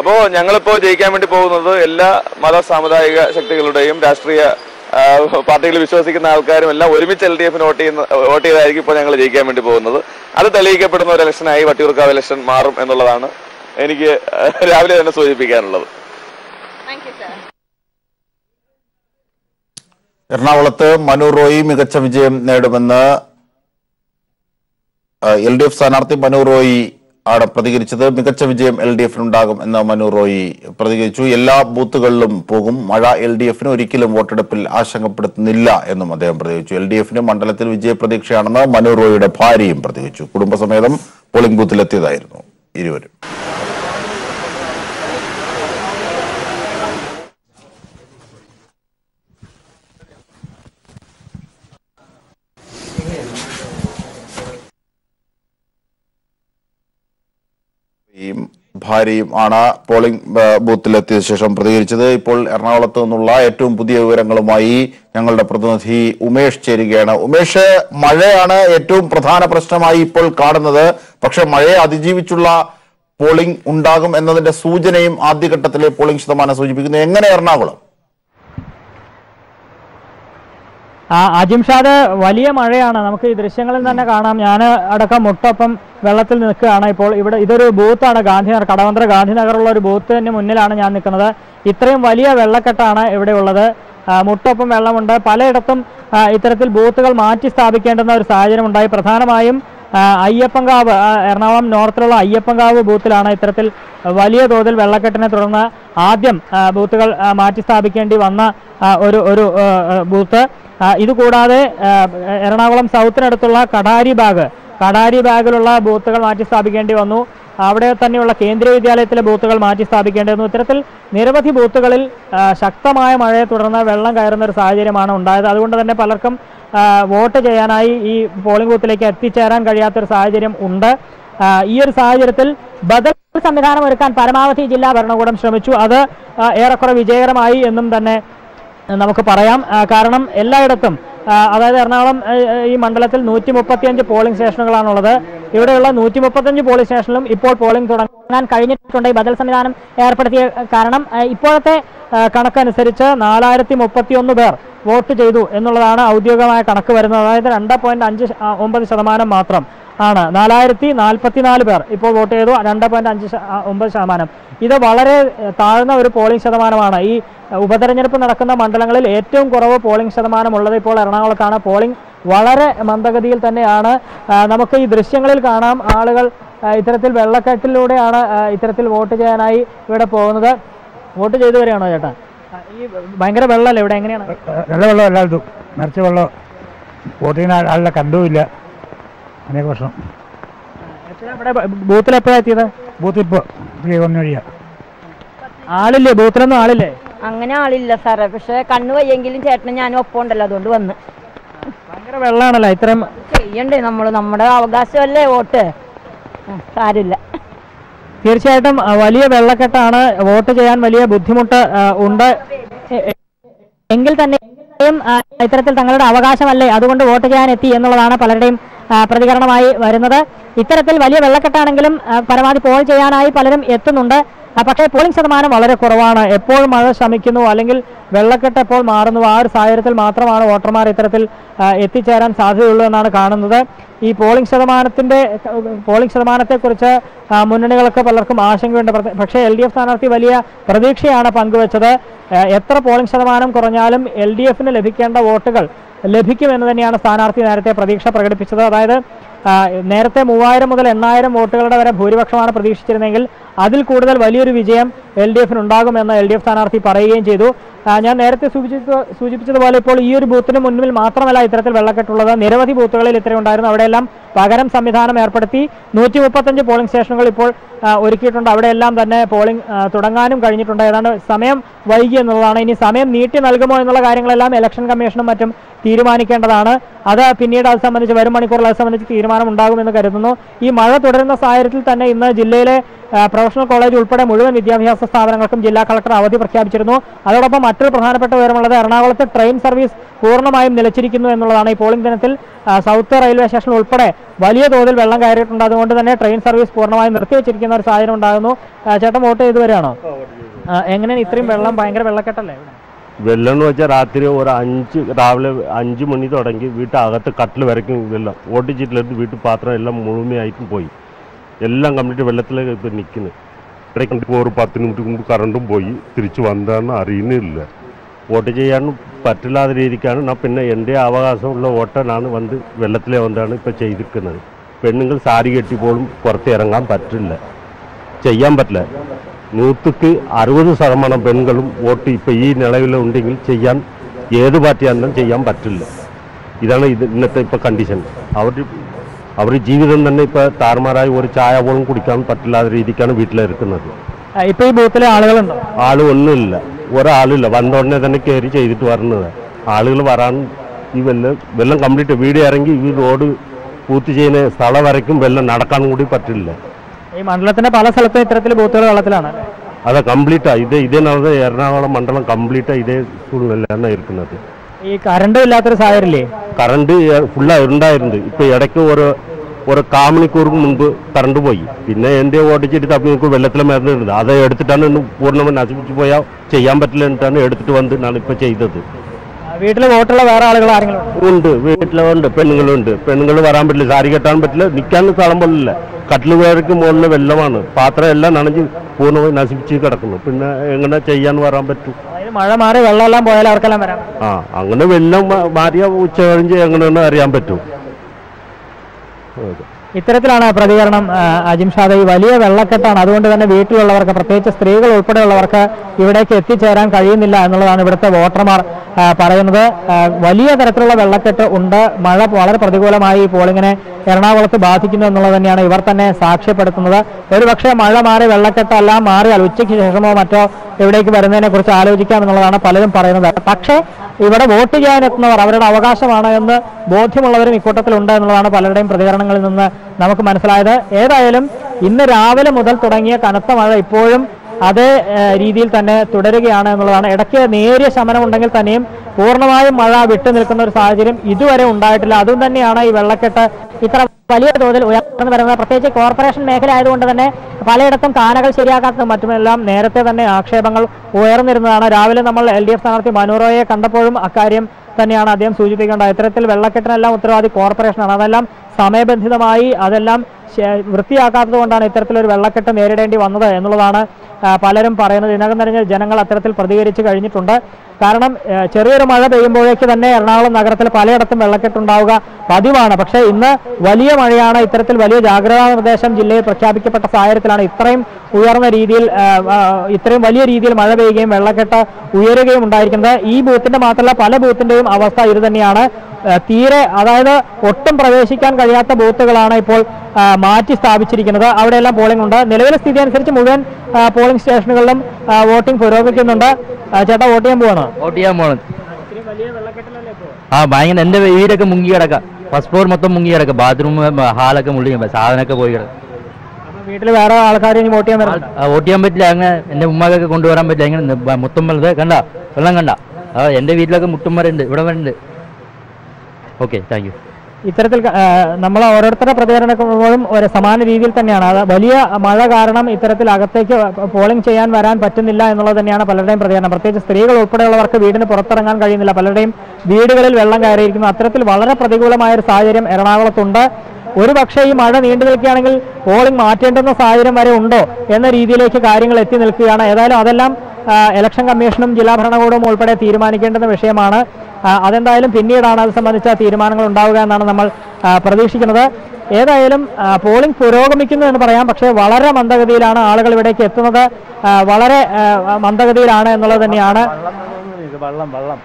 അപ്പോൾ ഞങ്ങളിപ്പോൾ ജയിക്കാൻ വേണ്ടി പോകുന്നത് എല്ലാ മത സാമുദായിക ശക്തികളുടെയും രാഷ്ട്രീയ പാർട്ടികളിൽ വിശ്വസിക്കുന്ന ആൾക്കാരും എല്ലാം ഒരുമിച്ച് എൽ ഡി എഫിന് വോട്ട് ചെയ്യുന്ന വോട്ട് ചെയ്തായിരിക്കും ഇപ്പോൾ ഞങ്ങൾ ജയിക്കാൻ വേണ്ടി പോകുന്നത്. അത് തെളിയിക്കപ്പെടുന്ന ഒരു ഇലക്ഷനായി വട്ടിയൂർക്കാവ് ഇലക്ഷൻ മാറും എന്നുള്ളതാണ് എനിക്ക് രാവിലെ തന്നെ സൂചിപ്പിക്കാനുള്ളത്. എറണാകുളത്ത് മനു റോയി മികച്ച വിജയം നേടുമെന്ന് എൽ ഡി എഫ് സ്ഥാനാർത്ഥി മനു റോയി ആണ് പ്രതികരിച്ചത് മികച്ച വിജയം എൽ ഡി എഫിനുണ്ടാകും എന്ന് മനു റോയി പ്രതികരിച്ചു. എല്ലാ ബൂത്തുകളിലും പോകും. മഴ എൽ ഡി എഫിന് ഒരിക്കലും വോട്ടെടുപ്പിൽ ആശങ്കപ്പെടുത്തുന്നില്ല എന്നും അദ്ദേഹം പ്രതികരിച്ചു. എൽ ഡി എഫിന് മണ്ഡലത്തിൽ വിജയപ്രതീക്ഷയാണെന്ന് മനു റോയിയുടെ ഭാര്യയും പ്രതികരിച്ചു. കുടുംബസമേതം പോളിംഗ് ബൂത്തിലെത്തിയതായിരുന്നു ഇരുവരും ഈ ഭാര്യയും ആണ് പോളിംഗ് ബൂത്തിലെത്തിയ ശേഷം പ്രതികരിച്ചത്. ഇപ്പോൾ എറണാകുളത്ത് നിന്നുള്ള ഏറ്റവും പുതിയ വിവരങ്ങളുമായി ഞങ്ങളുടെ പ്രതിനിധി ഉമേഷ് ചേരുകയാണ്. ഉമേഷ് മഴയാണ് ഏറ്റവും പ്രധാന പ്രശ്നമായി ഇപ്പോൾ കാണുന്നത്. പക്ഷെ മഴയെ അതിജീവിച്ചുള്ള പോളിംഗ് ഉണ്ടാകും എന്നതിന്റെ സൂചനയും ആദ്യഘട്ടത്തിലെ പോളിംഗ് ശതമാനം സൂചിപ്പിക്കുന്നു. എങ്ങനെ എറണാകുളം? ആ അജിംഷാദ് വലിയ മഴയാണ്. നമുക്ക് ഈ ദൃശ്യങ്ങളിൽ തന്നെ കാണാം. ഞാൻ അടക്കം മുട്ടൊപ്പം വെള്ളത്തിൽ നിൽക്കുകയാണ് ഇപ്പോൾ. ഇവിടെ ഇതൊരു ബൂത്താണ് ഗാന്ധിനഗർ കടവന്ത്ര ഗാന്ധിനഗറുള്ള ഒരു ബൂത്തിന് മുന്നിലാണ് ഞാൻ നിൽക്കുന്നത്. ഇത്രയും വലിയ വെള്ളക്കെട്ടാണ് ഇവിടെ ഉള്ളത്. മുട്ടൊപ്പം വെള്ളമുണ്ട്. പലയിടത്തും ഇത്തരത്തിൽ ബൂത്തുകൾ മാറ്റി സ്ഥാപിക്കേണ്ടുന്ന ഒരു സാഹചര്യം ഉണ്ടായി. പ്രധാനമായും അയ്യപ്പങ്കാവ് എറണാകുളം നോർത്തിലുള്ള അയ്യപ്പൻകാവ് ബൂത്തിലാണ് ഇത്തരത്തിൽ വലിയ തോതിൽ വെള്ളക്കെട്ടിനെ തുടർന്ന് ആദ്യം ബൂത്തുകൾ മാറ്റി സ്ഥാപിക്കേണ്ടി വന്ന ഒരു ഒരു ബൂത്ത്. ഇതുകൂടാതെ കൂടാതെ എറണാകുളം സൗത്തിനടുത്തുള്ള കടാരി ബാഗ് കടാരി ബാഗിലുള്ള ബൂത്തുകൾ മാറ്റി സ്ഥാപിക്കേണ്ടി വന്നു. അവിടെ തന്നെയുള്ള കേന്ദ്രീയ വിദ്യാലയത്തിലെ ബൂത്തുകൾ മാറ്റി സ്ഥാപിക്കേണ്ടി വന്നു. ഇത്തരത്തിൽ നിരവധി ബൂത്തുകളിൽ ശക്തമായ മഴയെ തുടർന്ന് വെള്ളം കയറുന്ന ഒരു സാഹചര്യമാണ് ഉണ്ടായത്. അതുകൊണ്ട് തന്നെ പലർക്കും വോട്ട് ചെയ്യാനായി ഈ പോളിംഗ് ബൂത്തിലേക്ക് എത്തിച്ചേരാൻ കഴിയാത്തൊരു സാഹചര്യം ഉണ്ട്. ഈ ഒരു സാഹചര്യത്തിൽ ബദൽ സംവിധാനം ഒരുക്കാൻ പരമാവധി ജില്ലാ ഭരണകൂടം ശ്രമിച്ചു. അത് ഏറെക്കുറെ വിജയകരമായി എന്നും തന്നെ നമുക്ക് പറയാം. കാരണം എല്ലായിടത്തും അതായത് എറണാകുളം ഈ മണ്ഡലത്തിൽ നൂറ്റി മുപ്പത്തിയഞ്ച് പോളിംഗ് സ്റ്റേഷനുകളാണുള്ളത്. ഇവിടെയുള്ള നൂറ്റി മുപ്പത്തഞ്ച് പോളിംഗ് സ്റ്റേഷനിലും ഇപ്പോൾ പോളിംഗ് തുടങ്ങാൻ കഴിഞ്ഞിട്ടുണ്ട്. ഈ ബദൽ സംവിധാനം ഏർപ്പെടുത്തിയ കാരണം ഇപ്പോഴത്തെ കണക്കനുസരിച്ച് നാലായിരത്തി മുപ്പത്തിയൊന്ന് പേർ വോട്ട് ചെയ്തു എന്നുള്ളതാണ് ഔദ്യോഗികമായ കണക്ക് വരുന്നത്. അതായത് രണ്ട് പോയിന്റ് അഞ്ച് ഒമ്പത് ശതമാനം മാത്രം. ആണ്. നാലായിരത്തി നാൽപ്പത്തിനാല് പേർ ഇപ്പോൾ വോട്ട് ചെയ്തു. രണ്ട് പോയിന്റ് അഞ്ച് ഒമ്പത് ശതമാനം. ഇത് വളരെ താഴ്ന്ന ഒരു പോളിംഗ് ശതമാനമാണ്. ഈ ഉപതെരഞ്ഞെടുപ്പ് നടക്കുന്ന മണ്ഡലങ്ങളിൽ ഏറ്റവും കുറവ് പോളിംഗ് ശതമാനം ഉള്ളത് ഇപ്പോൾ എറണാകുളത്താണ്. പോളിംഗ് വളരെ മന്ദഗതിയിൽ തന്നെയാണ്. നമുക്ക് ഈ ദൃശ്യങ്ങളിൽ കാണാം. ആളുകൾ ഇത്തരത്തിൽ വെള്ളക്കെട്ടിലൂടെയാണ് ഇത്തരത്തിൽ വോട്ട് ചെയ്യാനായി ഇവിടെ പോകുന്നത്. വോട്ട് ചെയ്തു വരികയാണോ ചേട്ടാ? ഈ ഭയങ്കര വെള്ളമല്ലേ ഇവിടെ? എങ്ങനെയാണ്? നല്ല വെള്ളം എല്ലായിടത്തും നിറച്ച വെള്ളം. വോട്ട് ആൾ- കണ്ടുമില്ല അനേക എപ്പോഴാ ഇവിടെ ബൂത്തിൽ എപ്പോഴാണ് എത്തിയത്? ബൂത്ത് ഇപ്പോൾ വഴിയാ. ആളില്ലേ? ബൂത്തിലൊന്നും ആളില്ലേ? അങ്ങനെ ആളില്ല സാറേ. പക്ഷെ കണ്ണു വയ്യെങ്കിലും ചേട്ടന് ഞാൻ ഒപ്പമുണ്ടല്ലോ അതുകൊണ്ട് വന്ന്. ഭയങ്കര വെള്ളമാണല്ലോ ഇത്രയും ചെയ്യണ്ടേ നമ്മൾ നമ്മുടെ അവകാശമല്ലേ വോട്ട്? സാരില്ല തീർച്ചയായിട്ടും വലിയ വെള്ളക്കെട്ടാണ് വോട്ട് ചെയ്യാൻ വലിയ ബുദ്ധിമുട്ട് ഉണ്ട്. എങ്കിൽ തന്നെയും ആ, ഇത്തരത്തിൽ തങ്ങളുടെ അവകാശമല്ലേ? അതുകൊണ്ട് വോട്ട് ചെയ്യാൻ എത്തി എന്നുള്ളതാണ് പലരുടെയും പ്രതികരണമായി വരുന്നത്. ഇത്തരത്തിൽ വലിയ വെള്ളക്കെട്ടാണെങ്കിലും പരമാവധി പോൾ ചെയ്യാനായി പലരും എത്തുന്നുണ്ട്. പക്ഷേ പോളിംഗ് ശതമാനം വളരെ കുറവാണ്. എപ്പോൾ മഴ ശമിക്കുന്നു അല്ലെങ്കിൽ വെള്ളക്കെട്ട് എപ്പോൾ മാറുന്നു ആ ഒരു സാഹചര്യത്തിൽ മാത്രമാണ് വോട്ടർമാർ ഇത്തരത്തിൽ എത്തിച്ചേരാൻ സാധ്യതയുള്ളൂ എന്നാണ് കാണുന്നത്. ഈ പോളിംഗ് ശതമാനത്തിന്റെ പോളിംഗ് ശതമാനത്തെക്കുറിച്ച് മുന്നണികളൊക്കെ പലർക്കും ആശങ്കയുണ്ട്. പക്ഷേ എൽ ഡി എഫ് സ്ഥാനാർത്ഥി വലിയ പ്രതീക്ഷയാണ് പങ്കുവച്ചത്. എത്ര പോളിംഗ് ശതമാനം കുറഞ്ഞാലും എൽ ഡി എഫിന് ലഭിക്കേണ്ട വോട്ടുകൾ ലഭിക്കുമെന്ന് തന്നെയാണ് സ്ഥാനാർത്ഥി നേരത്തെ പ്രതീക്ഷ പ്രകടിപ്പിച്ചത്. അതായത് നേരത്തെ മൂവായിരം മുതൽ എണ്ണായിരം വോട്ടുകളുടെ വരെ ഭൂരിപക്ഷമാണ് പ്രതീക്ഷിച്ചിരുന്നെങ്കിൽ അതിൽ കൂടുതൽ വലിയൊരു വിജയം എൽ ഡി എഫിന് ഉണ്ടാകുമെന്ന് എൽ ഡി എഫ് സ്ഥാനാർത്ഥി പറയുകയും ചെയ്തു. ഞാൻ നേരത്തെ സൂചിപ്പിച്ച സൂചിപ്പിച്ചതുപോലെ ഇപ്പോൾ ഈ ഒരു ബൂത്തിന് മുന്നിൽ മാത്രമല്ല ഇത്തരത്തിൽ വെള്ളക്കെട്ടുള്ളത്. നിരവധി ബൂത്തുകളിൽ ഇത്രയും ഉണ്ടായിരുന്നു. അവിടെയെല്ലാം പകരം സംവിധാനം ഏർപ്പെടുത്തി നൂറ്റി മുപ്പത്തഞ്ച് പോളിംഗ് സ്റ്റേഷനുകൾ ഇപ്പോൾ ഒരുക്കിയിട്ടുണ്ട്. അവിടെയെല്ലാം തന്നെ പോളിംഗ് തുടങ്ങാനും കഴിഞ്ഞിട്ടുണ്ട്. ഏതാണ്ട് സമയം വൈകി എന്നുള്ളതാണ്. ഇനി സമയം നീട്ടി നൽകുമോ എന്നുള്ള കാര്യങ്ങളെല്ലാം ഇലക്ഷൻ കമ്മീഷനും മറ്റും തീരുമാനിക്കേണ്ടതാണ്. അത് പിന്നീട് അത് സംബന്ധിച്ച് വരും മണിക്കൂറിൽ അത് സംബന്ധിച്ച് തീരുമാനം ഉണ്ടാകുമെന്ന് കരുതുന്നു. ഈ മഴ തുടരുന്ന സാഹചര്യത്തിൽ തന്നെ ഇന്ന് ജില്ലയിലെ പ്രൊഫഷണൽ കോളേജ് ഉൾപ്പെടെ മുഴുവൻ വിദ്യാഭ്യാസ സ്ഥാപനങ്ങൾക്കും ജില്ലാ കളക്ടർ അവധി പ്രഖ്യാപിച്ചിരുന്നു. അതോടൊപ്പം മറ്റൊരു പ്രധാനപ്പെട്ട വിവരമുള്ളത് എറണാകുളത്ത് ട്രെയിൻ സർവീസ് പൂർണമായും നിലച്ചിരിക്കുന്നു എന്നുള്ളതാണ് ഈ പോളിംഗ് ദിനത്തിൽ. സൗത്ത് റെയിൽവേ സ്റ്റേഷൻ ഉൾപ്പെടെ വലിയ തോതിൽ വെള്ളം കയറിയിട്ടുണ്ട്. അതുകൊണ്ട് തന്നെ ട്രെയിൻ സർവീസ് പൂർണമായും നിർത്തിവെച്ചിരിക്കുന്ന ഒരു സാഹചര്യം ഉണ്ടാകുന്നു. ചേട്ടൻ വോട്ട് ചെയ്തു വരികയാണോ? എങ്ങനെയാണ് ഇത്രയും വെള്ളം ഭയങ്കര വെള്ളക്കെട്ടല്ലേ? വെള്ളം വെച്ചാൽ രാത്രി ഒരു അഞ്ച് രാവിലെ അഞ്ച് മണി തുടങ്ങി വീട്ടകത്ത് കട്ടിൽ വരയ്ക്കും വെള്ളം. ഓട്ടിച്ചിട്ടിലെടുത്ത് വീട്ടു പാത്രം എല്ലാം മുഴുമയായിട്ടും പോയി. എല്ലാം കംപ്ലീറ്റ് വെള്ളത്തിലേക്ക് ഇപ്പം നിൽക്കുന്നത് ഇടയ്ക്ക് ഒരു പത്ത് മിനിറ്റ് മുമ്പ് കറണ്ടും പോയി. തിരിച്ചു വന്നതെന്ന് അറിയുന്നില്ല. വോട്ട് ചെയ്യാൻ പറ്റില്ലാത്ത രീതിക്കാണ്. ഞാൻ പിന്നെ എന്റെ അവകാശമുള്ള വോട്ടനാണ് വന്ന് വെള്ളത്തിലെ വന്നാണ് ഇപ്പോൾ ചെയ്തിരിക്കുന്നത്. പെണ്ണുങ്ങൾ സാരി കെട്ടിപ്പോഴും പുറത്തിറങ്ങാൻ പുറത്ത് പറ്റില്ല. ചെയ്യാൻ പറ്റില്ല. നൂற்றுക്ക് അറുപത് ശതമാനം പെൺകളും വോട്ട് ഇപ്പോൾ ഈ നിലവിലുണ്ടെങ്കിൽ ചെയ്യാൻ ഏത് പാർട്ടിയാണെന്നും ചെയ്യാൻ പറ്റില്ല. ഇതാണ് ഇത് ഇന്നത്തെ ഇപ്പോൾ കണ്ടീഷൻ അവർ അവർ ജീവിതം തന്നെ ഇപ്പോൾ താറുമാറായി ഒരു ചായ പോലും കുടിക്കാൻ പറ്റില്ലാത്ത രീതിക്കാണ് വീട്ടിലിരിക്കുന്നത്. ഇപ്പോൾ ഇപ്പൊ ഈ ബൂത്തിലെ ആളുകളുണ്ടോ? ആൾ ഒന്നുമില്ല. ഒരാളില്ല. വന്നോടനെ തന്നെ കയറി ചെയ്തിട്ട് വരുന്നത് ആളുകൾ വരാൻ ഈ വെല്ലം വെല്ലം കംപ്ലീറ്റ് വീട് ഇറങ്ങി ഈ റോഡ് പൂർത്തി ചെയ്യുന്ന സ്ഥലം വരയ്ക്കും വെല്ലം നടക്കാൻ കൂടി പറ്റില്ല. ഈ മണ്ഡലത്തിന്റെ പല സ്ഥലത്തും ഇത്തരത്തിൽ ബൂത്തുകൾ വെള്ളത്തിലാണ്. അതെ കംപ്ലീറ്റാ. ഇത് ഇതേ നടന്നത് എറണാകുളം മണ്ഡലം കംപ്ലീറ്റാ ഇതേ സ്കൂളിലല്ലാണ് ഇരിക്കുന്നത് ഈ കറണ്ട് ഇല്ലാത്തൊരു സാഹചര്യമില്ലേ? കറണ്ട് ഫുള്ളാ ഉണ്ടായിരുന്നു ഇപ്പൊ ഇടയ്ക്ക് ഒരു ഒരു കാമണിക്കൂർക്ക് മുമ്പ് കറണ്ട് പോയി. പിന്നെ എന്റെ ഓടിച്ചിട്ട് തപ്പി നമുക്ക് വെള്ളത്തിലെ മരുന്നിരുന്നത് അത് എടുത്തിട്ടാണ് ഇന്ന് പൂർണമായി നശിപ്പിച്ചു പോയാൽ ചെയ്യാൻ പറ്റില്ല എന്നിട്ടാണ് എടുത്തിട്ട് വന്ന് ഞാൻ ഇപ്പൊ ചെയ്തത്. വീട്ടിലെ വോട്ടുള്ള വേറെ ആളുകൾ ആരെങ്കിലും ഉണ്ട്? വീട്ടിലുണ്ട് പെണ്ണുങ്ങളുണ്ട്. പെണ്ണുങ്ങൾ വരാൻ പറ്റില്ല. സാരി കെട്ടാൻ പറ്റില്ല. നിൽക്കാൻ സ്ഥലം പോലില്ല കട്ടിൽ വേർക്ക് മുകളിൽ വെള്ളമാണ്. പാത്രം എല്ലാം നനഞ്ഞ് പൂർണമായി നശിപ്പിച്ച് കിടക്കുന്നു. പിന്നെ എങ്ങനെ ചെയ്യാൻ വരാൻ പറ്റും. മഴ മാറി വെള്ളമെല്ലാം പോയാൽ അവർക്കെല്ലാം വരാം? ആ അങ്ങനെ വെള്ളം മാറിയ ഉച്ച കഴിഞ്ഞ് എങ്ങനെയൊന്നും അറിയാൻ പറ്റും. ഇത്തരത്തിലാണ് പ്രതികരണം അജിംഷാദ് ഈ വലിയ വെള്ളക്കെട്ടാണ്. അതുകൊണ്ട് തന്നെ വീട്ടിലുള്ളവർക്ക് പ്രത്യേകിച്ച് സ്ത്രീകൾ ഉൾപ്പെടെയുള്ളവർക്ക് ഇവിടേക്ക് എത്തിച്ചേരാൻ കഴിയുന്നില്ല എന്നുള്ളതാണ് ഇവിടുത്തെ വോട്ടർമാർ പറയുന്നത്. വലിയ തരത്തിലുള്ള വെള്ളക്കെട്ട് ഉണ്ട്. മഴ വളരെ പ്രതികൂലമായി പോളിങ്ങിനെ എറണാകുളത്ത് ബാധിക്കുന്നു എന്നുള്ളത് തന്നെയാണ് ഇവർ തന്നെ സാക്ഷ്യപ്പെടുത്തുന്നത്. ഒരുപക്ഷെ മഴ മാറി വെള്ളക്കെട്ടെല്ലാം മാറിയാൽ ഉച്ചയ്ക്ക് ശേഷമോ മറ്റോ ഇവിടേക്ക് വരുന്നതിനെ കുറിച്ച് ആലോചിക്കാം എന്നുള്ളതാണ് പലരും പറയുന്നത്. പക്ഷേ ഇവിടെ വോട്ട് ചെയ്യാനെത്തുന്നവർ അവരുടെ അവകാശമാണ് എന്ന് ബോധ്യമുള്ളവരും ഇക്കൂട്ടത്തിലുണ്ട് എന്നുള്ളതാണ് പലരുടെയും പ്രതികരണങ്ങളിൽ നിന്ന് നമുക്ക് മനസ്സിലായത്. ഏതായാലും ഇന്ന് രാവിലെ മുതൽ തുടങ്ങിയ കനത്ത മഴ ഇപ്പോഴും അതേ രീതിയിൽ തന്നെ തുടരുകയാണ് എന്നുള്ളതാണ്. ഇടയ്ക്ക് നേരിയ ശമനം ഉണ്ടെങ്കിൽ തന്നെയും പൂർണമായും മഴ വിട്ടു നിൽക്കുന്ന ഒരു സാഹചര്യം ഇതുവരെ ഉണ്ടായിട്ടില്ല. അതും തന്നെയാണ് ഈ വെള്ളക്കെട്ട് ഇത്ര വലിയ തോതിൽ ഉയർന്നു വരുന്നത്. പ്രത്യേകിച്ച് കോർപ്പറേഷൻ മേഖല ആയതുകൊണ്ട് തന്നെ പലയിടത്തും കാനകൾ ശരിയാക്കാത്തതും മറ്റുമെല്ലാം നേരത്തെ തന്നെ ആക്ഷേപങ്ങൾ ഉയർന്നിരുന്നതാണ്. രാവിലെ നമ്മൾ എൽ ഡി എഫ് സ്ഥാനാർത്ഥി മനോറോയെ കണ്ടപ്പോഴും അക്കാര്യം തന്നെയാണ് അദ്ദേഹം സൂചിപ്പിക്കേണ്ടത്. ഇത്തരത്തിൽ വെള്ളക്കെട്ടിനെല്ലാം ഉത്തരവാദി കോർപ്പറേഷനാണ്. അതെല്ലാം സമയബന്ധിതമായി അതെല്ലാം വൃത്തിയാക്കാത്തത് കൊണ്ടാണ് ഇത്തരത്തിലൊരു വെള്ളക്കെട്ട് നേരിടേണ്ടി വന്നത് എന്നുള്ളതാണ് പലരും പറയുന്നത്. ഇതിനകം തന്നെ ജനങ്ങൾ അത്തരത്തിൽ പ്രതികരിച്ചു കഴിഞ്ഞിട്ടുണ്ട്. കാരണം ചെറിയൊരു മഴ പെയ്യുമ്പോഴേക്ക് തന്നെ എറണാകുളം നഗരത്തിൽ പലയിടത്തും വെള്ളക്കെട്ടുണ്ടാവുക പതിവാണ്. പക്ഷേ ഇന്ന് വലിയ മഴയാണ്. ഇത്തരത്തിൽ വലിയ ജാഗ്രതാ നിർദ്ദേശം ജില്ലയിൽ പ്രഖ്യാപിക്കപ്പെട്ട സാഹചര്യത്തിലാണ്. ഇത്രയും ഉയർന്ന രീതിയിൽ ഇത്രയും വലിയ രീതിയിൽ മഴ പെയ്യുകയും വെള്ളക്കെട്ട് ഉയരുകയും ഉണ്ടായിരിക്കുന്നത്. ഈ ബൂത്തിന്റെ മാത്രമല്ല പല ബൂത്തിന്റെയും അവസ്ഥ ഇത് തന്നെയാണ് തീരെ അതായത് ഒട്ടും പ്രവേശിക്കാൻ കഴിയാത്ത ബൂത്തുകളാണ് ഇപ്പോൾ മാറ്റി സ്ഥാപിച്ചിരിക്കുന്നത്. അവിടെയെല്ലാം പോളിംഗ് ഉണ്ട്. നിലവിലെ സ്ഥിതി അനുസരിച്ച് മുഴുവൻ പോളിംഗ് സ്റ്റേഷനുകളിലും വോട്ടിംഗ് പുരോഗമിക്കുന്നുണ്ട്. ചേട്ടാ വോട്ട് ചെയ്യാൻ പോവാണ്? വോട്ട് ചെയ്യാൻ പോകണം ആ ഭയങ്കര എന്റെ വീടൊക്കെ മുങ്ങി കിടക്കാം. ഫസ്റ്റ് ഫ്ലോർ മൊത്തം മുങ്ങി കിടക്കാം. ബാത്റൂം ഹാളൊക്കെ മുള്ളി സാധനമൊക്കെ പോയി കിടക്കാം. വീട്ടിൽ വേറെ ആൾക്കാരെ ഇനി വോട്ട് ചെയ്യാൻ വരുന്നുണ്ട് വോട്ട് ചെയ്യാൻ പറ്റില്ല. അങ്ങനെ എന്റെ ഉമ്മക്കൊക്കെ കൊണ്ടുവരാൻ പറ്റില്ല. എങ്ങനെ ന- ബ- മൊത്തം വെള്ളം കണ്ട? വെള്ളം കണ്ട? ആ എന്റെ വീട്ടിലൊക്കെ മുട്ടുമ്മരുണ്ട് ഇവിടെ വരെ ഓക്കെ താങ്ക് യു ഇത്തരത്തിൽ നമ്മൾ ഓരോരുത്തരുടെ പ്രതികരണങ്ങളും ഒരു സമാന രീതിയിൽ തന്നെയാണ്. അത് വലിയ മഴ കാരണം ഇത്തരത്തിൽ അകത്തേക്ക് പോളിംഗ് ചെയ്യാൻ വരാൻ പറ്റുന്നില്ല എന്നുള്ളത് തന്നെയാണ് പലരുടെയും പ്രതികരണം. പ്രത്യേകിച്ച് സ്ത്രീകൾ ഉൾപ്പെടെയുള്ളവർക്ക് വീടിന് പുറത്തിറങ്ങാൻ കഴിയുന്നില്ല. പലരുടെയും വീടുകളിൽ വെള്ളം കയറിയിരിക്കുന്നു. അത്തരത്തിൽ വളരെ പ്രതികൂലമായ ഒരു സാഹചര്യം എറണാകുളത്തുണ്ട്. ഒരു പക്ഷേ ഈ മഴ നീണ്ടു നിൽക്കുകയാണെങ്കിൽ പോളിംഗ് മാറ്റേണ്ടുന്ന സാഹചര്യം വരെ ഉണ്ടോ എന്ന രീതിയിലേക്ക് കാര്യങ്ങൾ എത്തി നിൽക്കുകയാണ്. ഏതായാലും അതെല്ലാം ഇലക്ഷൻ കമ്മീഷനും ജില്ലാ ഭരണകൂടവും ഉൾപ്പെടെ തീരുമാനിക്കേണ്ടുന്ന വിഷയമാണ്. അതെന്തായാലും പിന്നീടാണ് അത് സംബന്ധിച്ച തീരുമാനങ്ങൾ ഉണ്ടാവുക എന്നാണ് നമ്മൾ പ്രതീക്ഷിക്കുന്നത്. ഏതായാലും പോളിംഗ് പുരോഗമിക്കുന്നു എന്ന് പറയാം. പക്ഷേ വളരെ മന്ദഗതിയിലാണ് ആളുകൾ ഇവിടേക്ക് എത്തുന്നത്. വളരെ മന്ദഗതിയിലാണ് എന്നുള്ളത് തന്നെയാണ്. വെള്ളം വെള്ളം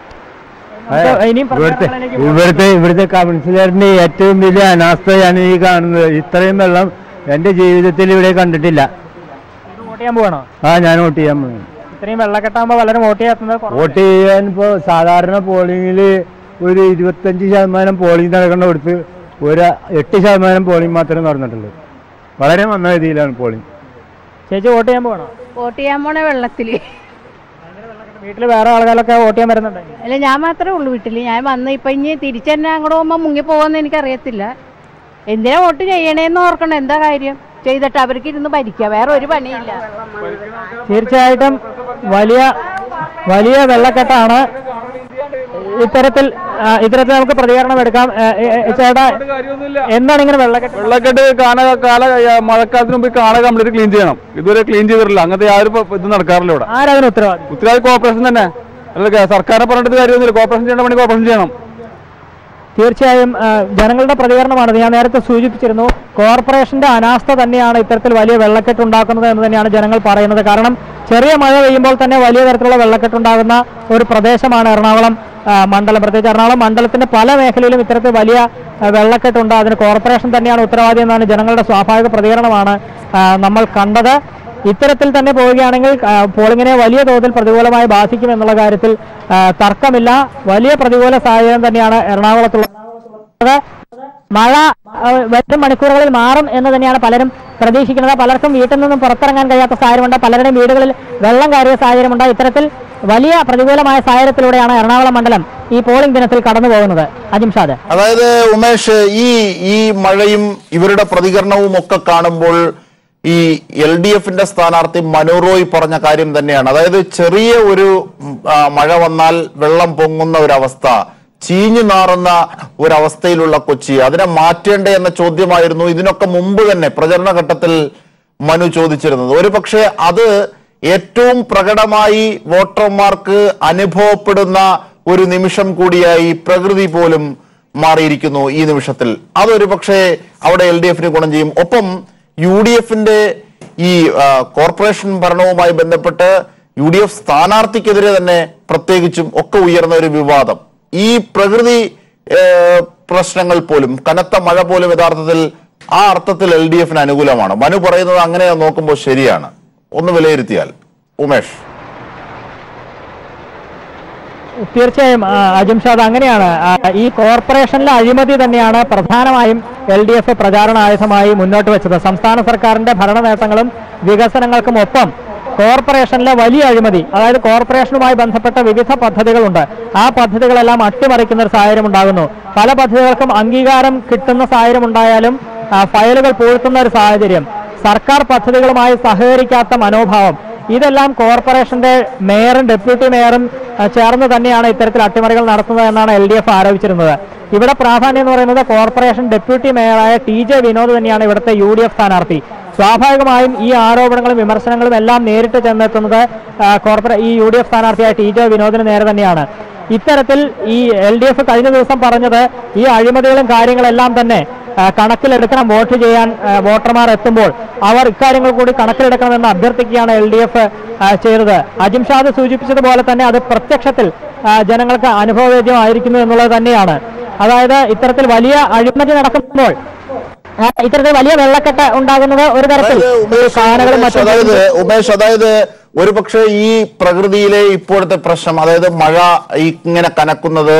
ഇവിടുത്തെ ഇവിടുത്തെ ഇവിടുത്തെ കൗൺസിലറിന്റെ ഏറ്റവും വലിയ അനാസ്ഥയാണ് ഈ കാണുന്നത്. ഇത്രയും വെള്ളം എന്റെ ജീവിതത്തിൽ ഇവിടെ കണ്ടിട്ടില്ല. ആ ഞാൻ വോട്ട് ചെയ്യാൻ പോകുന്നു ഇത്രയും വെള്ളക്കെട്ടാകുമ്പോൾ വളരെ വോട്ട് ചെയ്യാത്തത് വോട്ട് ചെയ്യാൻ ഇപ്പോൾ സാധാരണ പോളിംഗിൽ ഒരു ഇരുപത്തഞ്ച് ശതമാനം പോളിംഗ് നടക്കേണ്ട കൊടുത്ത് ഒരു എട്ട് ശതമാനം പോളിംഗ് മാത്രമേ നടന്നിട്ടുള്ളൂ. വളരെ നന്ന രീതിയിലാണ് പോളിംഗ്. ചേച്ചി വോട്ട് ചെയ്യാൻ പോകണോ വോട്ട് ചെയ്യാൻ പോണേ വെള്ളത്തിൽ. വീട്ടിൽ വേറെ ആളുകളൊക്കെ വോട്ട് ചെയ്യാൻ വരുന്നുണ്ട്? അല്ല ഞാൻ മാത്രമേ ഉള്ളൂ വീട്ടിൽ ഞാൻ വന്ന് ഇപ്പൊ ഇനി തിരിച്ചെന്നെ അങ്ങോട്ട് പോകുമ്പോൾ മുങ്ങി പോകുമെന്ന് എനിക്കറിയത്തില്ല. എന്തിനാ വോട്ട് ചെയ്യണേന്ന് ഓർക്കണം? എന്താ കാര്യം? ചെയ്തിട്ട് അവർക്ക് ഇരുന്ന് ഭരിക്കുക. വേറെ ഒരു പണിയില്ല. തീർച്ചയായിട്ടും വലിയ വലിയ വെള്ളക്കെട്ടാണ് ഇത്തരത്തിൽ ഇത്തരത്തിൽ നമുക്ക് പ്രതികരണം എടുക്കാം. ചേട്ടാ എന്താണ് ഇങ്ങനെ വെള്ളക്കെട്ട്? വെള്ളക്കെട്ട് കാന കാല മഴക്കാലത്തിന് മുമ്പ് കാല കംപ്ലീറ്റ് ക്ലീൻ ചെയ്യണം. ഇതുവരെ ക്ലീൻ ചെയ്തിട്ടില്ല. അങ്ങനത്തെ യാതൊരു പ- ഇത് നടക്കാറില്ല ഇവിടെ. ആരാധന ഉത്തരവാദി? ഉത്തരവാദി കോർപ്പറേഷൻ തന്നെ. അല്ല സർക്കാരിനെ പറഞ്ഞിട്ട് കാര്യമൊന്നുമില്ല. കോർപ്പറേഷൻ ചെയ്യേണ്ട പണി കോർപ്പറേഷൻ ചെയ്യണം. തീർച്ചയായും ജനങ്ങളുടെ പ്രതികരണമാണ്. ഞാൻ നേരത്തെ സൂചിപ്പിച്ചിരുന്നു കോർപ്പറേഷന്റെ അനാസ്ഥ തന്നെയാണ് ഇത്തരത്തിൽ വലിയ വെള്ളക്കെട്ട് ഉണ്ടാക്കുന്നത് എന്ന് തന്നെയാണ് ജനങ്ങൾ പറയുന്നത്. കാരണം ചെറിയ മഴ പെയ്യുമ്പോൾ തന്നെ വലിയ തരത്തിലുള്ള വെള്ളക്കെട്ടുണ്ടാകുന്ന ഒരു പ്രദേശമാണ് എറണാകുളം മണ്ഡലം. പ്രത്യേകിച്ച് എറണാകുളം മണ്ഡലത്തിന്റെ പല മേഖലയിലും ഇത്തരത്തിൽ വലിയ വെള്ളക്കെട്ടുണ്ട്. അതിന് കോർപ്പറേഷൻ തന്നെയാണ് ഉത്തരവാദി എന്നാണ് ജനങ്ങളുടെ സ്വാഭാവിക പ്രതികരണമാണ് നമ്മൾ കണ്ടത്. ഇത്തരത്തിൽ തന്നെ പോവുകയാണെങ്കിൽ പോളിങ്ങിനെ വലിയ തോതിൽ പ്രതികൂലമായി ബാധിക്കും എന്നുള്ള കാര്യത്തിൽ തർക്കമില്ല. വലിയ പ്രതികൂല സാഹചര്യം തന്നെയാണ് എറണാകുളത്തുള്ളത് മഴ വരും മണിക്കൂറുകളിൽ മാറും എന്ന് തന്നെയാണ് പലരും പ്രതീക്ഷിക്കുന്നത്. പലർക്കും വീട്ടിൽ നിന്നും പുറത്തിറങ്ങാൻ കഴിയാത്ത സാഹചര്യമുണ്ട്. പലരുടെയും വീടുകളിൽ വെള്ളം കയറിയ സാഹചര്യമുണ്ട്. ഇത്തരത്തിൽ വലിയ പ്രതികൂലമായ സാഹചര്യത്തിലൂടെയാണ് എറണാകുളം മണ്ഡലം ഈ പോളിംഗ് ദിനത്തിൽ കടന്നു പോകുന്നത്. അജിംഷാദ് അതായത് ഉമേഷ് ഈ ഈ മഴയും ഇവരുടെ പ്രതികരണവും ഒക്കെ കാണുമ്പോൾ ഈ എൽ ഡി എഫിന്റെ സ്ഥാനാർത്ഥി മനു റോയ് പറഞ്ഞ കാര്യം തന്നെയാണ്. അതായത് ചെറിയ ഒരു മഴ വന്നാൽ വെള്ളം പൊങ്ങുന്ന ഒരവസ്ഥ ചീഞ്ഞു നാറുന്ന ഒരവസ്ഥയിലുള്ള കൊച്ചി അതിനെ മാറ്റേണ്ടേ എന്ന ചോദ്യമായിരുന്നു ഇതിനൊക്കെ മുമ്പ് തന്നെ പ്രചരണ ഘട്ടത്തിൽ മനു ചോദിച്ചിരുന്നത്. ഒരു പക്ഷേ അത് ഏറ്റവും പ്രകടമായി വോട്ടർമാർക്ക് അനുഭവപ്പെടുന്ന ഒരു നിമിഷം കൂടിയായി പ്രകൃതി പോലും മാറിയിരിക്കുന്നു ഈ നിമിഷത്തിൽ. അതൊരു പക്ഷേ അവിടെ എൽ ഡി എഫിന് ഗുണം ചെയ്യും. ഒപ്പം യു ഡി എഫിന്റെ ഈ കോർപ്പറേഷൻ ഭരണവുമായി ബന്ധപ്പെട്ട് യു ഡി എഫ് സ്ഥാനാർത്ഥിക്കെതിരെ തന്നെ പ്രത്യേകിച്ചും ഒക്കെ ഉയർന്ന ഒരു വിവാദം. ഈ പ്രകൃതി പ്രശ്നങ്ങൾ പോലും കനത്ത മഴ പോലും യഥാർത്ഥത്തിൽ ആ അർത്ഥത്തിൽ എൽ ഡി എഫിന് അനുകൂലമാണ്. മനു പറയുന്നത് അങ്ങനെ നോക്കുമ്പോൾ ശരിയാണ്. ഒന്ന് വിലയിരുത്തിയാൽ. ഉമേഷ്. തീർച്ചയായും അജിംഷാദ് അങ്ങനെയാണ്. ഈ കോർപ്പറേഷനിലെ അഴിമതി തന്നെയാണ് പ്രധാനമായും എൽ ഡി എഫ് പ്രചാരണ ആയുധമായി മുന്നോട്ട് വെച്ചത്. സംസ്ഥാന സർക്കാരിന്റെ ഭരണ നേട്ടങ്ങളും വികസനങ്ങൾക്കും ഒപ്പം കോർപ്പറേഷനിലെ വലിയ അഴിമതി അതായത് കോർപ്പറേഷനുമായി ബന്ധപ്പെട്ട വിവിധ പദ്ധതികളുണ്ട്. ആ പദ്ധതികളെല്ലാം അട്ടിമറിക്കുന്ന ഒരു സാഹചര്യം ഉണ്ടാകുന്നു പല പദ്ധതികൾക്കും അംഗീകാരം കിട്ടുന്ന സാഹചര്യം ഉണ്ടായാലും ഫയലുകൾ പൂഴ്ത്തുന്ന ഒരു സാഹചര്യം. സർക്കാർ പദ്ധതികളുമായി സഹകരിക്കാത്ത മനോഭാവം ഇതെല്ലാം കോർപ്പറേഷന്റെ മേയറും ഡെപ്യൂട്ടി മേയറും ചേർന്ന് തന്നെയാണ് ഇത്തരത്തിൽ അട്ടിമറികൾ നടത്തുന്നത് എന്നാണ് എൽ ഡി എഫ് ആരോപിച്ചിരുന്നത്. ഇവിടെ പ്രാധാന്യം എന്ന് പറയുന്നത് കോർപ്പറേഷൻ ഡെപ്യൂട്ടി മേയറായ ടി ജെ വിനോദ് തന്നെയാണ് ഇവിടുത്തെ യു ഡി എഫ് സ്ഥാനാർത്ഥി. സ്വാഭാവികമായും ഈ ആരോപണങ്ങളും വിമർശനങ്ങളും എല്ലാം നേരിട്ട് ചെന്നെത്തുന്നത് കോർപ്പറേ ഈ യു ഡി എഫ് സ്ഥാനാർത്ഥിയായ ടി ജെ വിനോദിന് നേരെ തന്നെയാണ്. ഇത്തരത്തിൽ ഈ എൽ ഡി എഫ് കഴിഞ്ഞ ദിവസം പറഞ്ഞത് ഈ അഴിമതികളും കാര്യങ്ങളെല്ലാം തന്നെ കണക്കിലെടുക്കണം വോട്ട് ചെയ്യാൻ വോട്ടർമാർ എത്തുമ്പോൾ അവർ ഇക്കാര്യങ്ങൾ കൂടി കണക്കിലെടുക്കണമെന്ന് അഭ്യർത്ഥിക്കുകയാണ് എൽ ഡി എഫ് ചെയ്തത്. അജിംഷാദ് സൂചിപ്പിച്ചതുപോലെ തന്നെ അത് പ്രത്യക്ഷത്തിൽ ജനങ്ങൾക്ക് അനുഭവവേദ്യമായിരിക്കുന്നു എന്നുള്ളത് തന്നെയാണ്. അതായത് ഇത്തരത്തിൽ വലിയ അഴിമതി നടക്കുമ്പോൾ ഇത്തരത്തിൽ വലിയ വെള്ളക്കെട്ട് ഉണ്ടാകുന്നത് ഒരു തരത്തിൽ അതായത് ഉമേഷ് അതായത് ഒരു പക്ഷേ ഈ പ്രകൃതിയിലെ ഇപ്പോഴത്തെ പ്രശ്നം അതായത് മഴ ഇങ്ങനെ കനക്കുന്നത്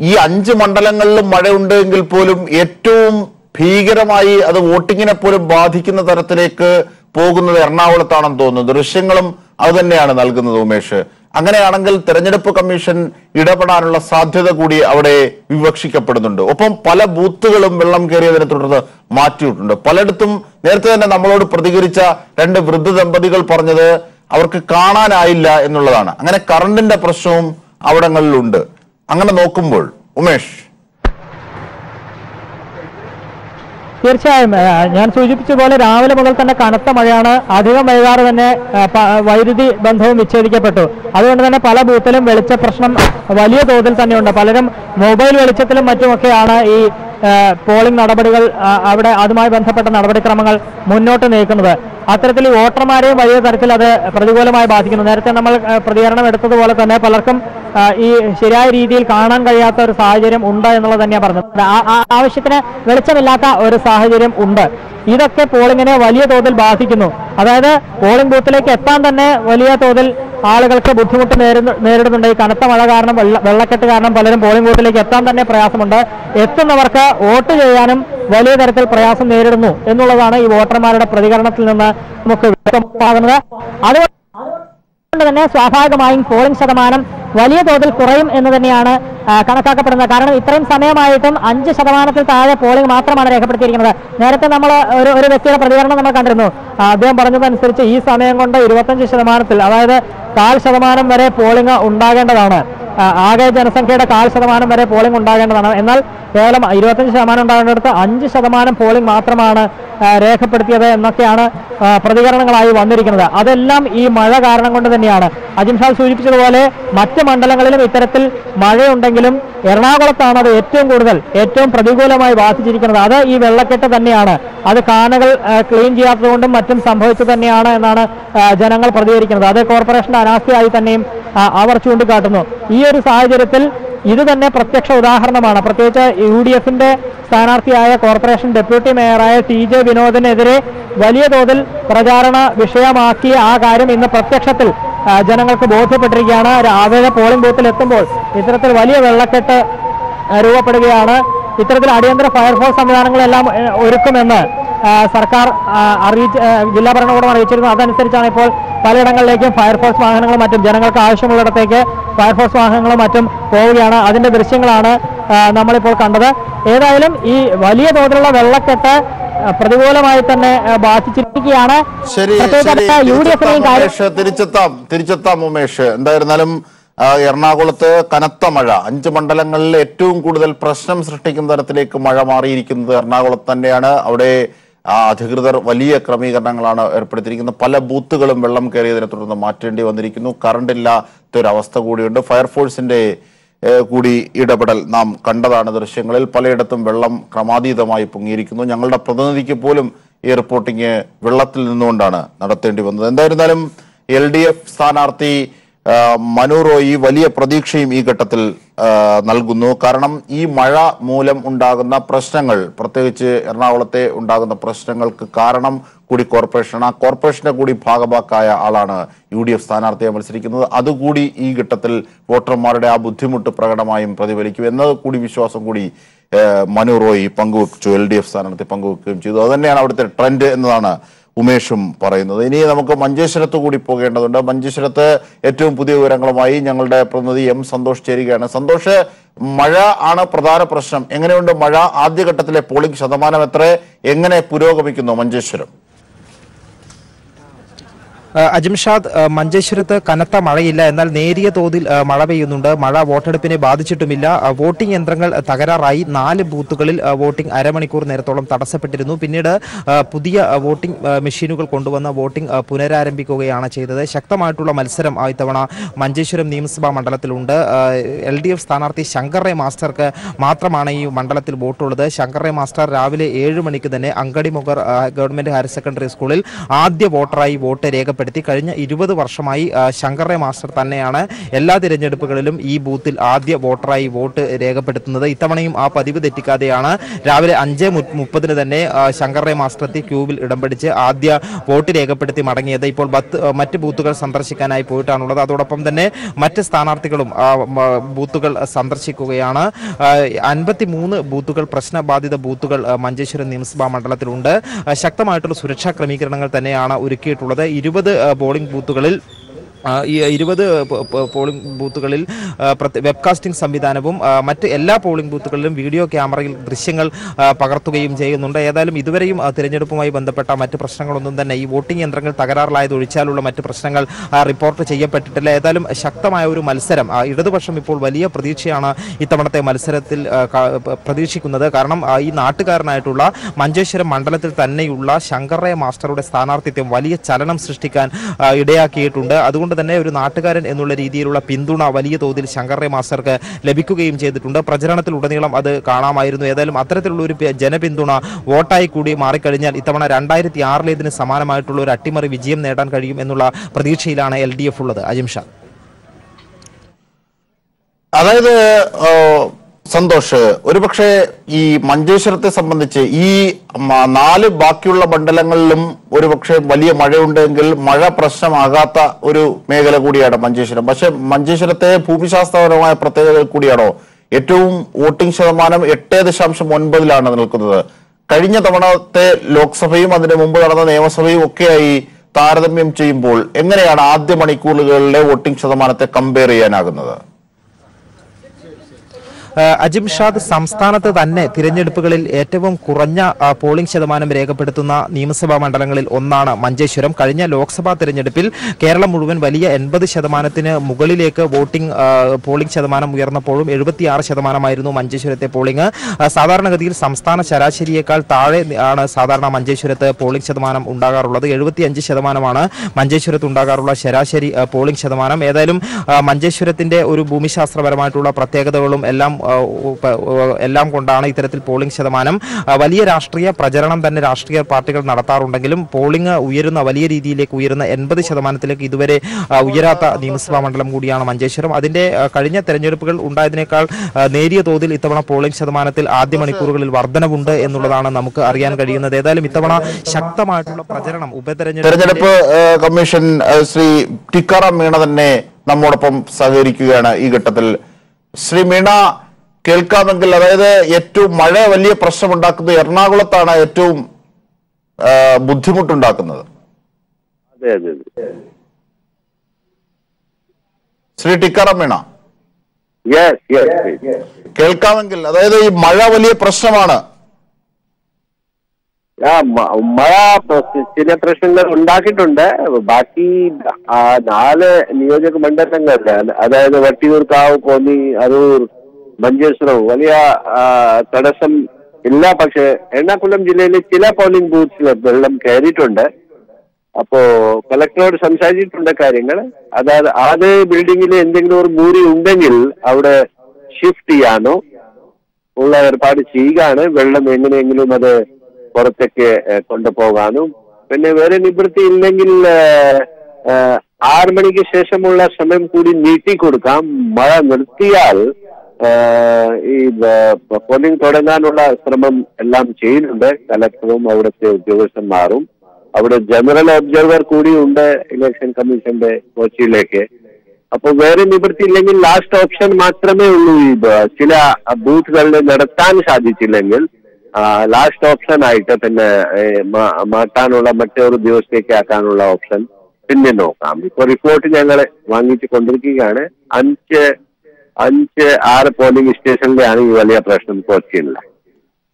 ഈ അഞ്ച് മണ്ഡലങ്ങളിലും മഴയുണ്ട് എങ്കിൽ പോലും ഏറ്റവും ഭീകരമായി അത് വോട്ടിങ്ങിനെ പോലും ബാധിക്കുന്ന തരത്തിലേക്ക് പോകുന്നത് എറണാകുളത്താണെന്ന് തോന്നുന്നു. ദൃശ്യങ്ങളും അത് തന്നെയാണ് നൽകുന്നത് ഉമേഷ്. അങ്ങനെയാണെങ്കിൽ തെരഞ്ഞെടുപ്പ് കമ്മീഷൻ ഇടപെടാനുള്ള സാധ്യത കൂടി അവിടെ വിവക്ഷിക്കപ്പെടുന്നുണ്ട്. ഒപ്പം പല ബൂത്തുകളും വെള്ളം കയറിയതിനെ തുടർന്ന് മാറ്റിയിട്ടുണ്ട്. പലയിടത്തും നേരത്തെ തന്നെ നമ്മളോട് പ്രതികരിച്ച രണ്ട് വൃദ്ധ ദമ്പതികൾ പറഞ്ഞത് അവർക്ക് കാണാനായില്ല എന്നുള്ളതാണ്. അങ്ങനെ കറണ്ടിന്റെ പ്രശ്നവും അവിടങ്ങളിലുണ്ട്. അങ്ങനെ നോക്കുമ്പോൾ ഉമേഷ്. തീർച്ചയായും ഞാൻ സൂചിപ്പിച്ച പോലെ രാവിലെ മുതൽ തന്നെ കനത്ത മഴയാണ്. അധികം വൈകാതെ തന്നെ വൈദ്യുതി ബന്ധവും വിച്ഛേദിക്കപ്പെട്ടു. അതുകൊണ്ട് തന്നെ പല ബൂത്തിലും വെളിച്ച പ്രശ്നം വലിയ തോതിൽ തന്നെയുണ്ട്. പലരും മൊബൈൽ വെളിച്ചത്തിലും മറ്റുമൊക്കെയാണ് ഈ പോളിംഗ് നടപടികൾ അവിടെ അതുമായി ബന്ധപ്പെട്ട നടപടിക്രമങ്ങൾ മുന്നോട്ട് നീക്കുന്നത്. അത്തരത്തിൽ വോട്ടർമാരെയും വലിയ തരത്തിൽ അത് പ്രതികൂലമായി ബാധിക്കുന്നു. നേരത്തെ നമ്മൾ പ്രതികരണം എടുത്തതുപോലെ തന്നെ പലർക്കും ഈ ശരിയായ രീതിയിൽ കാണാൻ കഴിയാത്ത ഒരു സാഹചര്യം ഉണ്ട് എന്നുള്ളത് തന്നെയാണ് പറഞ്ഞത്. ആവശ്യത്തിന് വെളിച്ചമില്ലാത്ത ഒരു സാഹചര്യം ഉണ്ട്. ഇതൊക്കെ പോളിങ്ങിനെ വലിയ തോതിൽ ബാധിക്കുന്നു. അതായത് പോളിംഗ് ബൂത്തിലേക്ക് എത്താൻ തന്നെ വലിയ തോതിൽ ആളുകൾക്ക് ബുദ്ധിമുട്ട് നേരിടുന്നു- നേരിടുന്നുണ്ട്. ഈ കനത്ത മഴ കാരണം വെള്ള വെള്ളക്കെട്ട് കാരണം പലരും പോളിംഗ് ബൂത്തിലേക്ക് എത്താൻ തന്നെ പ്രയാസമുണ്ട്. എത്തുന്നവർക്ക് വോട്ട് ചെയ്യാനും വലിയ തരത്തിൽ പ്രയാസം നേരിടുന്നു എന്നുള്ളതാണ് ഈ വോട്ടർമാരുടെ പ്രതികരണത്തിൽ നിന്ന് നമുക്ക് വ്യക്തമാകുന്നത്. അതുകൊണ്ട് അതുകൊണ്ട് തന്നെ സ്വാഭാവികമായും പോളിംഗ് ശതമാനം വലിയ തോതിൽ കുറയും എന്ന് തന്നെയാണ് കണക്കാക്കപ്പെടുന്നത്. കാരണം ഇത്രയും സമയമായിട്ടും അഞ്ച് ശതമാനത്തിൽ താഴെ പോളിംഗ് മാത്രമാണ് രേഖപ്പെടുത്തിയിരിക്കുന്നത്. നേരത്തെ നമ്മൾ ഒരു ഒരു വ്യക്തിയുടെ പ്രതികരണം നമ്മൾ കണ്ടിരുന്നു. അദ്ദേഹം പറഞ്ഞതനുസരിച്ച് ഈ സമയം കൊണ്ട് ഇരുപത്തഞ്ച് ശതമാനത്തിൽ അതായത് കാൽ ശതമാനം വരെ പോളിംഗ് ഉണ്ടാകേണ്ടതാണ്. ആകെ ജനസംഖ്യയുടെ കാൽ ശതമാനം വരെ പോളിംഗ് ഉണ്ടാകേണ്ടതാണ്. എന്നാൽ കേവലം ഇരുപത്തഞ്ച് ശതമാനം ഉണ്ടാകേണ്ടടുത്ത് അഞ്ച് ശതമാനം പോളിംഗ് മാത്രമാണ് രേഖപ്പെടുത്തിയത് എന്നൊക്കെയാണ് പ്രതികരണങ്ങളായി വന്നിരിക്കുന്നത്. അതെല്ലാം ഈ മഴ കാരണം കൊണ്ട് തന്നെയാണ്. അജിംഷാൽ സൂചിപ്പിച്ചതുപോലെ മറ്റ് മണ്ഡലങ്ങളിലും ഇത്തരത്തിൽ മഴയുണ്ടെങ്കിലും എറണാകുളത്താണ് അത് ഏറ്റവും കൂടുതൽ ഏറ്റവും പ്രതികൂലമായി ബാധിച്ചിരിക്കുന്നത്. അത് ഈ വെള്ളക്കെട്ട് തന്നെയാണ്. അത് കാനകൾ ക്ലീൻ ചെയ്യാത്തതുകൊണ്ടും മറ്റും സംഭവിച്ചു തന്നെയാണ് എന്നാണ് ജനങ്ങൾ പ്രതികരിക്കുന്നത്. അത് കോർപ്പറേഷന്റെ അനാസ്ഥയായി തന്നെയും അവർ ചൂണ്ടിക്കാട്ടുന്നു. ഈ ഒരു സാഹചര്യത്തിൽ ഇത് തന്നെ പ്രത്യക്ഷ ഉദാഹരണമാണ്. പ്രത്യേകിച്ച് യു ഡി എഫിന്റെ സ്ഥാനാർത്ഥിയായ കോർപ്പറേഷൻ ഡെപ്യൂട്ടി മേയറായ ടി ജെ വിനോദിനെതിരെ വലിയ തോതിൽ പ്രചാരണ വിഷയമാക്കി ആ കാര്യം ഇന്ന് പ്രത്യക്ഷത്തിൽ ജനങ്ങൾക്ക് ബോധ്യപ്പെട്ടിരിക്കുകയാണ്. രാവിലെ പോളിംഗ് ബൂത്തിൽ എത്തുമ്പോൾ ഇത്തരത്തിൽ വലിയ വെള്ളക്കെട്ട് രൂപപ്പെടുകയാണ്. ഇത്തരത്തിൽ അടിയന്തര ഫയർഫോഴ്സ് സംവിധാനങ്ങളെല്ലാം ഒരുക്കുമെന്ന് സർക്കാർ അറിയിച്ച് ജില്ലാ ഭരണകൂടം അറിയിച്ചിരുന്നു. അതനുസരിച്ചാണ് ഇപ്പോൾ പലയിടങ്ങളിലേക്കും ഫയർഫോഴ്സ് വാഹനങ്ങളും മറ്റും ജനങ്ങൾക്ക് ആവശ്യമുള്ളിടത്തേക്ക് ഫയർഫോഴ്സ് വാഹനങ്ങളും മറ്റും പോവുകയാണ്. അതിന്റെ ദൃശ്യങ്ങളാണ് നമ്മളിപ്പോൾ കണ്ടത്. ഏതായാലും ഈ വലിയ തോതിലുള്ള വെള്ളക്കെട്ട് പ്രതികൂലമായി തന്നെ ബാധിച്ചിരിക്കുകയാണ്. ശരി യു ഡി എഫിനെയും തിരിച്ചെത്താം തിരിച്ചെത്താം ഉമേഷ്. എന്തായിരുന്നാലും എറണാകുളത്ത് കനത്ത മഴ. അഞ്ച് മണ്ഡലങ്ങളിൽ ഏറ്റവും കൂടുതൽ പ്രശ്നം സൃഷ്ടിക്കുന്ന തരത്തിലേക്ക് മഴ മാറിയിരിക്കുന്നത് എറണാകുളത്ത് തന്നെയാണ്. അവിടെ ആ, അധികൃതർ വലിയ ക്രമീകരണങ്ങളാണ് ഏർപ്പെടുത്തിയിരിക്കുന്നത്. പല ബൂത്തുകളും വെള്ളം കയറിയതിനെ തുടർന്ന് മാറ്റേണ്ടി വന്നിരിക്കുന്നു. കറണ്ട് ഇല്ലാത്ത ഒരു അവസ്ഥ കൂടിയുണ്ട്. ഫയർഫോഴ്സിന്റെ കൂടി ഇടപെടൽ നാം കണ്ടതാണ് ദൃശ്യങ്ങളിൽ. പലയിടത്തും വെള്ളം ക്രമാതീതമായി പൊങ്ങിയിരിക്കുന്നു. ഞങ്ങളുടെ പ്രതിനിധിക്ക് പോലും ഈ റിപ്പോർട്ടിങ് വെള്ളത്തിൽ നിന്നുകൊണ്ടാണ് നടത്തേണ്ടി വന്നത്. എന്തായിരുന്നാലും എൽ ഡി എഫ് സ്ഥാനാർത്ഥി ഈ വലിയ പ്രതീക്ഷയും ഈ ഘട്ടത്തിൽ നൽകുന്നു. കാരണം ഈ മഴ മൂലം ഉണ്ടാകുന്ന പ്രശ്നങ്ങൾ പ്രത്യേകിച്ച് എറണാകുളത്തെ ഉണ്ടാകുന്ന പ്രശ്നങ്ങൾക്ക് കാരണം കൂടി കോർപ്പറേഷനാണ് ആ കോർപ്പറേഷന്റെ കൂടി ഭാഗഭാക്കായ ആളാണ് യു ഡി എഫ് സ്ഥാനാർത്ഥിയെ മത്സരിക്കുന്നത്. അതുകൂടി ഈ ഘട്ടത്തിൽ വോട്ടർമാരുടെ ആ ബുദ്ധിമുട്ട് പ്രകടമായും പ്രതിഫലിക്കും എന്നത് കൂടി വിശ്വാസം കൂടി മനു റോയി പങ്കുവെച്ചു എൽ ഡി എഫ് സ്ഥാനാർത്ഥി പങ്കുവെക്കുകയും ചെയ്തു. അതുതന്നെയാണ് അവിടുത്തെ ട്രെൻഡ് എന്നതാണ് ഉമേഷും പറയുന്നത്. ഇനി നമുക്ക് മഞ്ചേശ്വരത്ത് കൂടി പോകേണ്ടതുണ്ട്. മഞ്ചേശ്വരത്ത് ഏറ്റവും പുതിയ വിവരങ്ങളുമായി ഞങ്ങളുടെ പ്രതിനിധി എം സന്തോഷ് ചേരുകയാണ്. സന്തോഷ് മഴ ആണ് പ്രധാന പ്രശ്നം. എങ്ങനെയുണ്ട് മഴ? ആദ്യഘട്ടത്തിലെ പോളിംഗ് ശതമാനം എത്ര? എങ്ങനെ പുരോഗമിക്കുന്നു മഞ്ചേശ്വരം? അജിംഷാദ് മഞ്ചേശ്വരത്ത് കനത്ത മഴയില്ല. എന്നാൽ നേരിയ തോതിൽ മഴ പെയ്യുന്നുണ്ട്. മഴ വോട്ടെടുപ്പിനെ ബാധിച്ചിട്ടുമില്ല. വോട്ടിംഗ് യന്ത്രങ്ങൾ തകരാറായി. നാല് ബൂത്തുകളിൽ വോട്ടിംഗ് അരമണിക്കൂർ നേരത്തോളം തടസ്സപ്പെട്ടിരുന്നു. പിന്നീട് പുതിയ വോട്ടിംഗ് മെഷീനുകൾ കൊണ്ടുവന്ന വോട്ടിംഗ് പുനരാരംഭിക്കുകയാണ് ചെയ്തത്. ശക്തമായിട്ടുള്ള മത്സരം ഇത്തവണ മഞ്ചേശ്വരം നിയമസഭാ മണ്ഡലത്തിലുണ്ട്. എൽ ഡി എഫ് സ്ഥാനാർത്ഥി ശങ്കർ റേ മാസ്റ്റർക്ക് മാത്രമാണ് ഈ മണ്ഡലത്തിൽ വോട്ടുള്ളത്. ശങ്കർ റേ മാസ്റ്റർ രാവിലെ ഏഴ് മണിക്ക് തന്നെ അങ്കടിമുഖർ ഗവൺമെന്റ് ഹയർ സെക്കൻഡറി സ്കൂളിൽ ആദ്യ വോട്ടറായി വോട്ട് രേഖപ്പെടുത്തി കഴിഞ്ഞ ഇരുപത് വർഷമായി ശങ്കറെ മാസ്റ്റർ തന്നെയാണ് എല്ലാ തിരഞ്ഞെടുപ്പുകളിലും ഈ ബൂത്തിൽ ആദ്യ വോട്ടറായി വോട്ട് രേഖപ്പെടുത്തുന്നത്. ഇത്തവണയും ആ പതിവ് തെറ്റിക്കാതെയാണ് രാവിലെ അഞ്ച് മുപ്പതിന് തന്നെ ശങ്കറെ മാസ്റ്റർ എത്തി ക്യൂവിൽ ഇടം പിടിച്ച് ആദ്യ വോട്ട് രേഖപ്പെടുത്തി മടങ്ങിയത്. ഇപ്പോൾ മറ്റ് ബൂത്തുകൾ സന്ദർശിക്കാനായി പോയിട്ടാണുള്ളത്. അതോടൊപ്പം തന്നെ മറ്റ് സ്ഥാനാർത്ഥികളും ബൂത്തുകൾ സന്ദർശിക്കുകയാണ്. അൻപത്തി ബൂത്തുകൾ പ്രശ്നബാധിത ബൂത്തുകൾ മഞ്ചേശ്വരം നിയമസഭാ മണ്ഡലത്തിലുണ്ട്. ശക്തമായിട്ടുള്ള സുരക്ഷാ ക്രമീകരണങ്ങൾ തന്നെയാണ് ഒരുക്കിയിട്ടുള്ളത്. ഇരുപത് പോളിംഗ് ബൂത്തുകളിൽ ഈ ഇരുപത് പോളിംഗ് ബൂത്തുകളിൽ വെബ്കാസ്റ്റിംഗ് സംവിധാനവും മറ്റ് എല്ലാ പോളിംഗ് ബൂത്തുകളിലും വീഡിയോ ക്യാമറയിൽ ദൃശ്യങ്ങൾ പകർത്തുകയും ചെയ്യുന്നുണ്ട്. ഏതായാലും ഇതുവരെയും തിരഞ്ഞെടുപ്പുമായി ബന്ധപ്പെട്ട മറ്റ് പ്രശ്നങ്ങളൊന്നും തന്നെ ഈ വോട്ടിംഗ് യന്ത്രങ്ങൾ തകരാറിലായത് ഒഴിച്ചാലുള്ള മറ്റ് പ്രശ്നങ്ങൾ റിപ്പോർട്ട് ചെയ്യപ്പെട്ടിട്ടില്ല. ഏതായാലും ശക്തമായ ഒരു മത്സരം ഇടതുപക്ഷം ഇപ്പോൾ വലിയ പ്രതീക്ഷയാണ് ഇത്തവണത്തെ മത്സരത്തിൽ പ്രതീക്ഷിക്കുന്നത്. കാരണം ഈ നാട്ടുകാരനായിട്ടുള്ള മഞ്ചേശ്വരം മണ്ഡലത്തിൽ തന്നെയുള്ള ശങ്കർ മാസ്റ്ററുടെ സ്ഥാനാർത്ഥിത്വം വലിയ ചലനം സൃഷ്ടിക്കാൻ ഇടയാക്കിയിട്ടുണ്ട്. അതുകൊണ്ട് തന്നെ ഒരു നാട്ടുകാരൻ എന്നുള്ള രീതിയിലുള്ള പിന്തുണ വലിയ തോതിൽ ശങ്കറയ മാസ്റ്റർക്ക് ലഭിക്കുകയും ചെയ്തിട്ടുണ്ട്. പ്രചരണത്തിലുടനീളം അത് കാണാമായിരുന്നു. ഏതായാലും അത്തരത്തിലുള്ള ഒരു ജനപിന്തുണ വോട്ടായി കൂടി മാറിക്കഴിഞ്ഞാൽ ഇത്തവണ രണ്ടായിരത്തി ആറിലേതിന് സമാനമായിട്ടുള്ള ഒരു അട്ടിമറി വിജയം നേടാൻ കഴിയും എന്നുള്ള പ്രതീക്ഷയിലാണ് എൽ ഡി എഫ് ഉള്ളത്. അജിംഷാ അതായത് സന്തോഷ് ഒരുപക്ഷെ ഈ മഞ്ചേശ്വരത്തെ സംബന്ധിച്ച് ഈ നാല് ബാക്കിയുള്ള മണ്ഡലങ്ങളിലും ഒരുപക്ഷെ വലിയ മഴയുണ്ടെങ്കിൽ മഴ പ്രശ്നമാകാത്ത ഒരു മേഖല കൂടിയാണ് മഞ്ചേശ്വരം. പക്ഷെ മഞ്ചേശ്വരത്തെ ഭൂമിശാസ്ത്രപരമായ പ്രത്യേകതകൾ കൂടിയാണോ? ഏറ്റവും വോട്ടിംഗ് ശതമാനം എട്ട് ദശാംശം ഒൻപതിലാണ് നിൽക്കുന്നത്. കഴിഞ്ഞ തവണത്തെ ലോക്സഭയും അതിനു മുമ്പ് നടന്ന നിയമസഭയും ഒക്കെയായി താരതമ്യം ചെയ്യുമ്പോൾ എങ്ങനെയാണ് ആദ്യ മണിക്കൂറുകളിലെ വോട്ടിംഗ് ശതമാനത്തെ കമ്പയർ ചെയ്യാനാകുന്നത്? ഏഹ് അജിം ഷാദ് സംസ്ഥാനത്ത് തന്നെ തിരഞ്ഞെടുപ്പുകളിൽ ഏറ്റവും കുറഞ്ഞ പോളിംഗ് ശതമാനം രേഖപ്പെടുത്തുന്ന നിയമസഭാ മണ്ഡലങ്ങളിൽ ഒന്നാണ് മഞ്ചേശ്വരം. കഴിഞ്ഞ ലോക്സഭാ തിരഞ്ഞെടുപ്പിൽ കേരളം മുഴുവൻ വലിയ എൺപത് ശതമാനത്തിന് മുകളിലേക്ക് വോട്ടിംഗ് പോളിംഗ് ശതമാനം ഉയർന്നപ്പോഴും എഴുപത്തിയാറ് ശതമാനമായിരുന്നു മഞ്ചേശ്വരത്തെ പോളിംഗ് സാധാരണഗതിയിൽ സംസ്ഥാന ശരാശരിയേക്കാൾ താഴെ ആണ് സാധാരണ മഞ്ചേശ്വരത്ത് പോളിംഗ് ശതമാനം ഉണ്ടാകാറുള്ളത്. എഴുപത്തിയഞ്ച് ശതമാനമാണ് മഞ്ചേശ്വരത്ത് ഉണ്ടാകാറുള്ള ശരാശരി പോളിംഗ് ശതമാനം. ഏതായാലും മഞ്ചേശ്വരത്തിന്റെ ഒരു ഭൂമിശാസ്ത്രപരമായിട്ടുള്ള പ്രത്യേകതകളും എല്ലാം എല്ലാം കൊണ്ടാണ് ഇത്തരത്തിൽ പോളിംഗ് ശതമാനം. വലിയ രാഷ്ട്രീയ പ്രചരണം തന്നെ രാഷ്ട്രീയ പാർട്ടികൾ നടത്താറുണ്ടെങ്കിലും പോളിംഗ് ഉയരുന്ന വലിയ രീതിയിലേക്ക് ഉയരുന്ന എൺപത് ശതമാനത്തിലേക്ക് ഇതുവരെ ഉയരാത്ത നിയമസഭാ മണ്ഡലം കൂടിയാണ് മഞ്ചേശ്വരം. അതിന്റെ കഴിഞ്ഞ തെരഞ്ഞെടുപ്പുകൾ ഉണ്ടായതിനേക്കാൾ നേരിയ തോതിൽ ഇത്തവണ പോളിംഗ് ശതമാനത്തിൽ ആദ്യ മണിക്കൂറുകളിൽ വർധനവുണ്ട് എന്നുള്ളതാണ് നമുക്ക് അറിയാൻ കഴിയുന്നത്. ഏതായാലും ഇത്തവണ ശക്തമായിട്ടുള്ള പ്രചരണം ഉപതെരഞ്ഞെടുപ്പ് തെരഞ്ഞെടുപ്പ് കമ്മീഷൻ ശ്രീ ടിക്കാറാം മീണ തന്നെ നമ്മോടൊപ്പം സഹകരിക്കുകയാണ് ഈ ഘട്ടത്തിൽ. ശ്രീ മീണ കേൾക്കാമെങ്കിൽ അതായത് ഏറ്റവും മഴ വലിയ പ്രശ്നമുണ്ടാക്കുന്നത് എറണാകുളത്താണ് ഏറ്റവും ബുദ്ധിമുട്ടുണ്ടാക്കുന്നത്. ശ്രീ ടിക്കാറാം മീണ. കേൾക്കാമെങ്കിൽ അതായത് ഈ മഴ വലിയ പ്രശ്നമാണ്. മഴ ചില പ്രശ്നങ്ങൾ ഉണ്ടാക്കിയിട്ടുണ്ട്. ബാക്കി നാല് നിയോജക മണ്ഡലങ്ങളിൽ അതായത് വട്ടിയൂർക്കാവ് കോന്നി അരൂർ മഞ്ചേശ്വരം വലിയ തടസ്സം ഇല്ല. പക്ഷെ എറണാകുളം ജില്ലയിലെ ചില പോളിംഗ് ബൂത്ത്സിൽ വെള്ളം കയറിയിട്ടുണ്ട്. അപ്പോ കളക്ടറോട് സംസാരിച്ചിട്ടുണ്ട് കാര്യങ്ങൾ അതായത് ആദ്യ ബിൽഡിങ്ങിൽ എന്തെങ്കിലും ഒരു മൂരി ഉണ്ടെങ്കിൽ അവിടെ ഷിഫ്റ്റ് ചെയ്യാനോ ഉള്ള ഏർപ്പാട് ചെയ്യുകയാണ്. വെള്ളം എങ്ങനെയെങ്കിലും അത് പുറത്തേക്ക് കൊണ്ടുപോകാനും. പിന്നെ വേറെ നിവൃത്തി ഇല്ലെങ്കിൽ ആറ് മണിക്ക് ശേഷമുള്ള സമയം കൂടി നീട്ടി കൊടുക്കാം മഴ നിർത്തിയാൽ ഈ പോലിംഗ് തുടങ്ങാനുള്ള ശ്രമം എല്ലാം ചെയ്യുന്നുണ്ട്. കലക്ടറും അവിടുത്തെ ഉദ്യോഗസ്ഥന്മാരും. അവിടെ ജനറൽ ഒബ്സർവർ കൂടിയുണ്ട് ഇലക്ഷൻ കമ്മീഷന്റെ കൊച്ചിയിലേക്ക്. അപ്പൊ വേറെ നിവൃത്തി ഇല്ലെങ്കിൽ ലാസ്റ്റ് ഓപ്ഷൻ മാത്രമേ ഉള്ളൂ ഈ ചില ബൂത്തുകളിൽ നടത്താൻ സാധിച്ചില്ലെങ്കിൽ ലാസ്റ്റ് ഓപ്ഷൻ ആയിട്ട് പിന്നെ മാറ്റാനുള്ള മറ്റൊരു ദിവസത്തേക്ക് ആക്കാനുള്ള ഓപ്ഷൻ പിന്നെ നോക്കാം. ഇപ്പൊ റിപ്പോർട്ട് ഞങ്ങൾ വാങ്ങിച്ചു കൊണ്ടിരിക്കുകയാണ്. അഞ്ച് അഞ്ച് ആറ് പോളിംഗ് സ്റ്റേഷനിലാണ് ഈ വലിയ പ്രശ്നം കൊച്ചിയിലുള്ള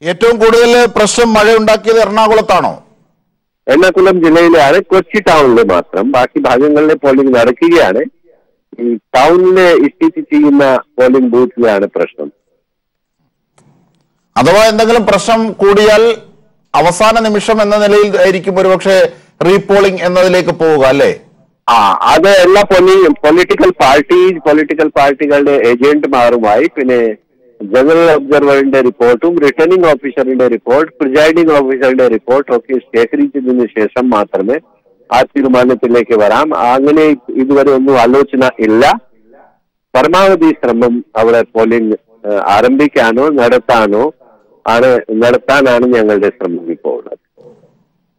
ഏറ്റവും കൂടുതൽ പ്രശ്നം മഴ ഉണ്ടാക്കിയത് എറണാകുളത്താണോ? എറണാകുളം ജില്ലയിലാണ് കൊച്ചി ടൗണിൽ മാത്രം. ബാക്കി ഭാഗങ്ങളിലെ പോളിംഗ് നടക്കുകയാണ്. ഈ ടൗണിലെ സ്ഥിതി ചെയ്യുന്ന പോളിംഗ് ബൂത്തിലാണ് പ്രശ്നം. അഥവാ എന്തെങ്കിലും പ്രശ്നം കൂടിയാൽ അവസാന നിമിഷം എന്ന നിലയിൽ ആയിരിക്കും ഒരുപക്ഷെ റീപോളിംഗ് എന്നതിലേക്ക് പോവുക അല്ലേ? ആ അത് എല്ലാ പൊളിറ്റിക്കൽ പാർട്ടി പൊളിറ്റിക്കൽ പാർട്ടികളുടെ ഏജന്റുമാരുമായി പിന്നെ ജനറൽ ഒബ്സർവറിന്റെ റിപ്പോർട്ടും റിട്ടേണിംഗ് ഓഫീസറിന്റെ റിപ്പോർട്ട് പ്രിസൈഡിംഗ് ഓഫീസറുടെ റിപ്പോർട്ട് ഒക്കെ ശേഖരിച്ചതിന് ശേഷം മാത്രമേ ആ തീരുമാനത്തിലേക്ക് വരാം. അങ്ങനെ ഇതുവരെ ഒന്നും ആലോചന ഇല്ല. പരമാവധി ശ്രമം അവിടെ പോളിംഗ് ആരംഭിക്കാനോ നടത്താനോ ആണ് നടത്താനാണ് ഞങ്ങളുടെ ശ്രമം ഇപ്പോൾ ഉള്ളത്.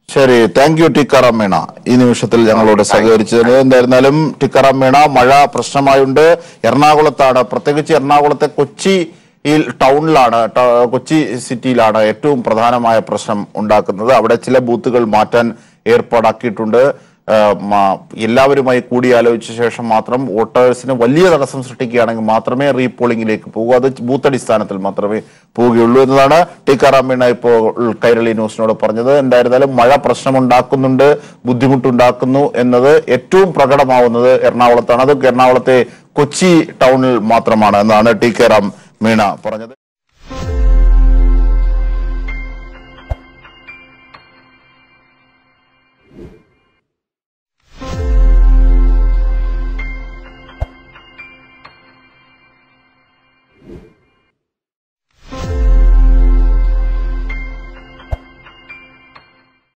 ശരി താങ്ക് യു ടിക്കാറാം മീണ. ഈ നിമിഷത്തിൽ ഞങ്ങളോട് സഹകരിച്ചത് എന്തായിരുന്നാലും ടിക്കാറാം മീണ മഴ പ്രശ്നമായുണ്ട്. എറണാകുളത്താണ്. പ്രത്യേകിച്ച് എറണാകുളത്തെ കൊച്ചി ഈ ടൗണിലാണ് കൊച്ചി സിറ്റിയിലാണ് ഏറ്റവും പ്രധാനമായ പ്രശ്നം ഉണ്ടാക്കുന്നത്. അവിടെ ചില ബൂത്തുകൾ മാറ്റാൻ ഏർപ്പാടാക്കിയിട്ടുണ്ട്. എല്ലാവരുമായി കൂടിയാലോചിച്ച ശേഷം മാത്രം വോട്ടേഴ്സിന് വലിയ തടസ്സം സൃഷ്ടിക്കുകയാണെങ്കിൽ മാത്രമേ റീപോളിംഗിലേക്ക് പോകൂ. അത് ബൂത്ത് അടിസ്ഥാനത്തിൽ മാത്രമേ പോവുകയുള്ളൂ എന്നതാണ് ടിക്കാറാം മീണ ഇപ്പോൾ കൈരളി ന്യൂസിനോട് പറഞ്ഞത്. എന്തായിരുന്നാലും മഴ പ്രശ്നമുണ്ടാക്കുന്നുണ്ട് ബുദ്ധിമുട്ടുണ്ടാക്കുന്നു എന്നത് ഏറ്റവും പ്രകടമാവുന്നത് എറണാകുളത്താണ്. അത് എറണാകുളത്തെ കൊച്ചി ടൗണിൽ മാത്രമാണ് എന്നാണ് ടി കെ റാം മീണ പറഞ്ഞത്.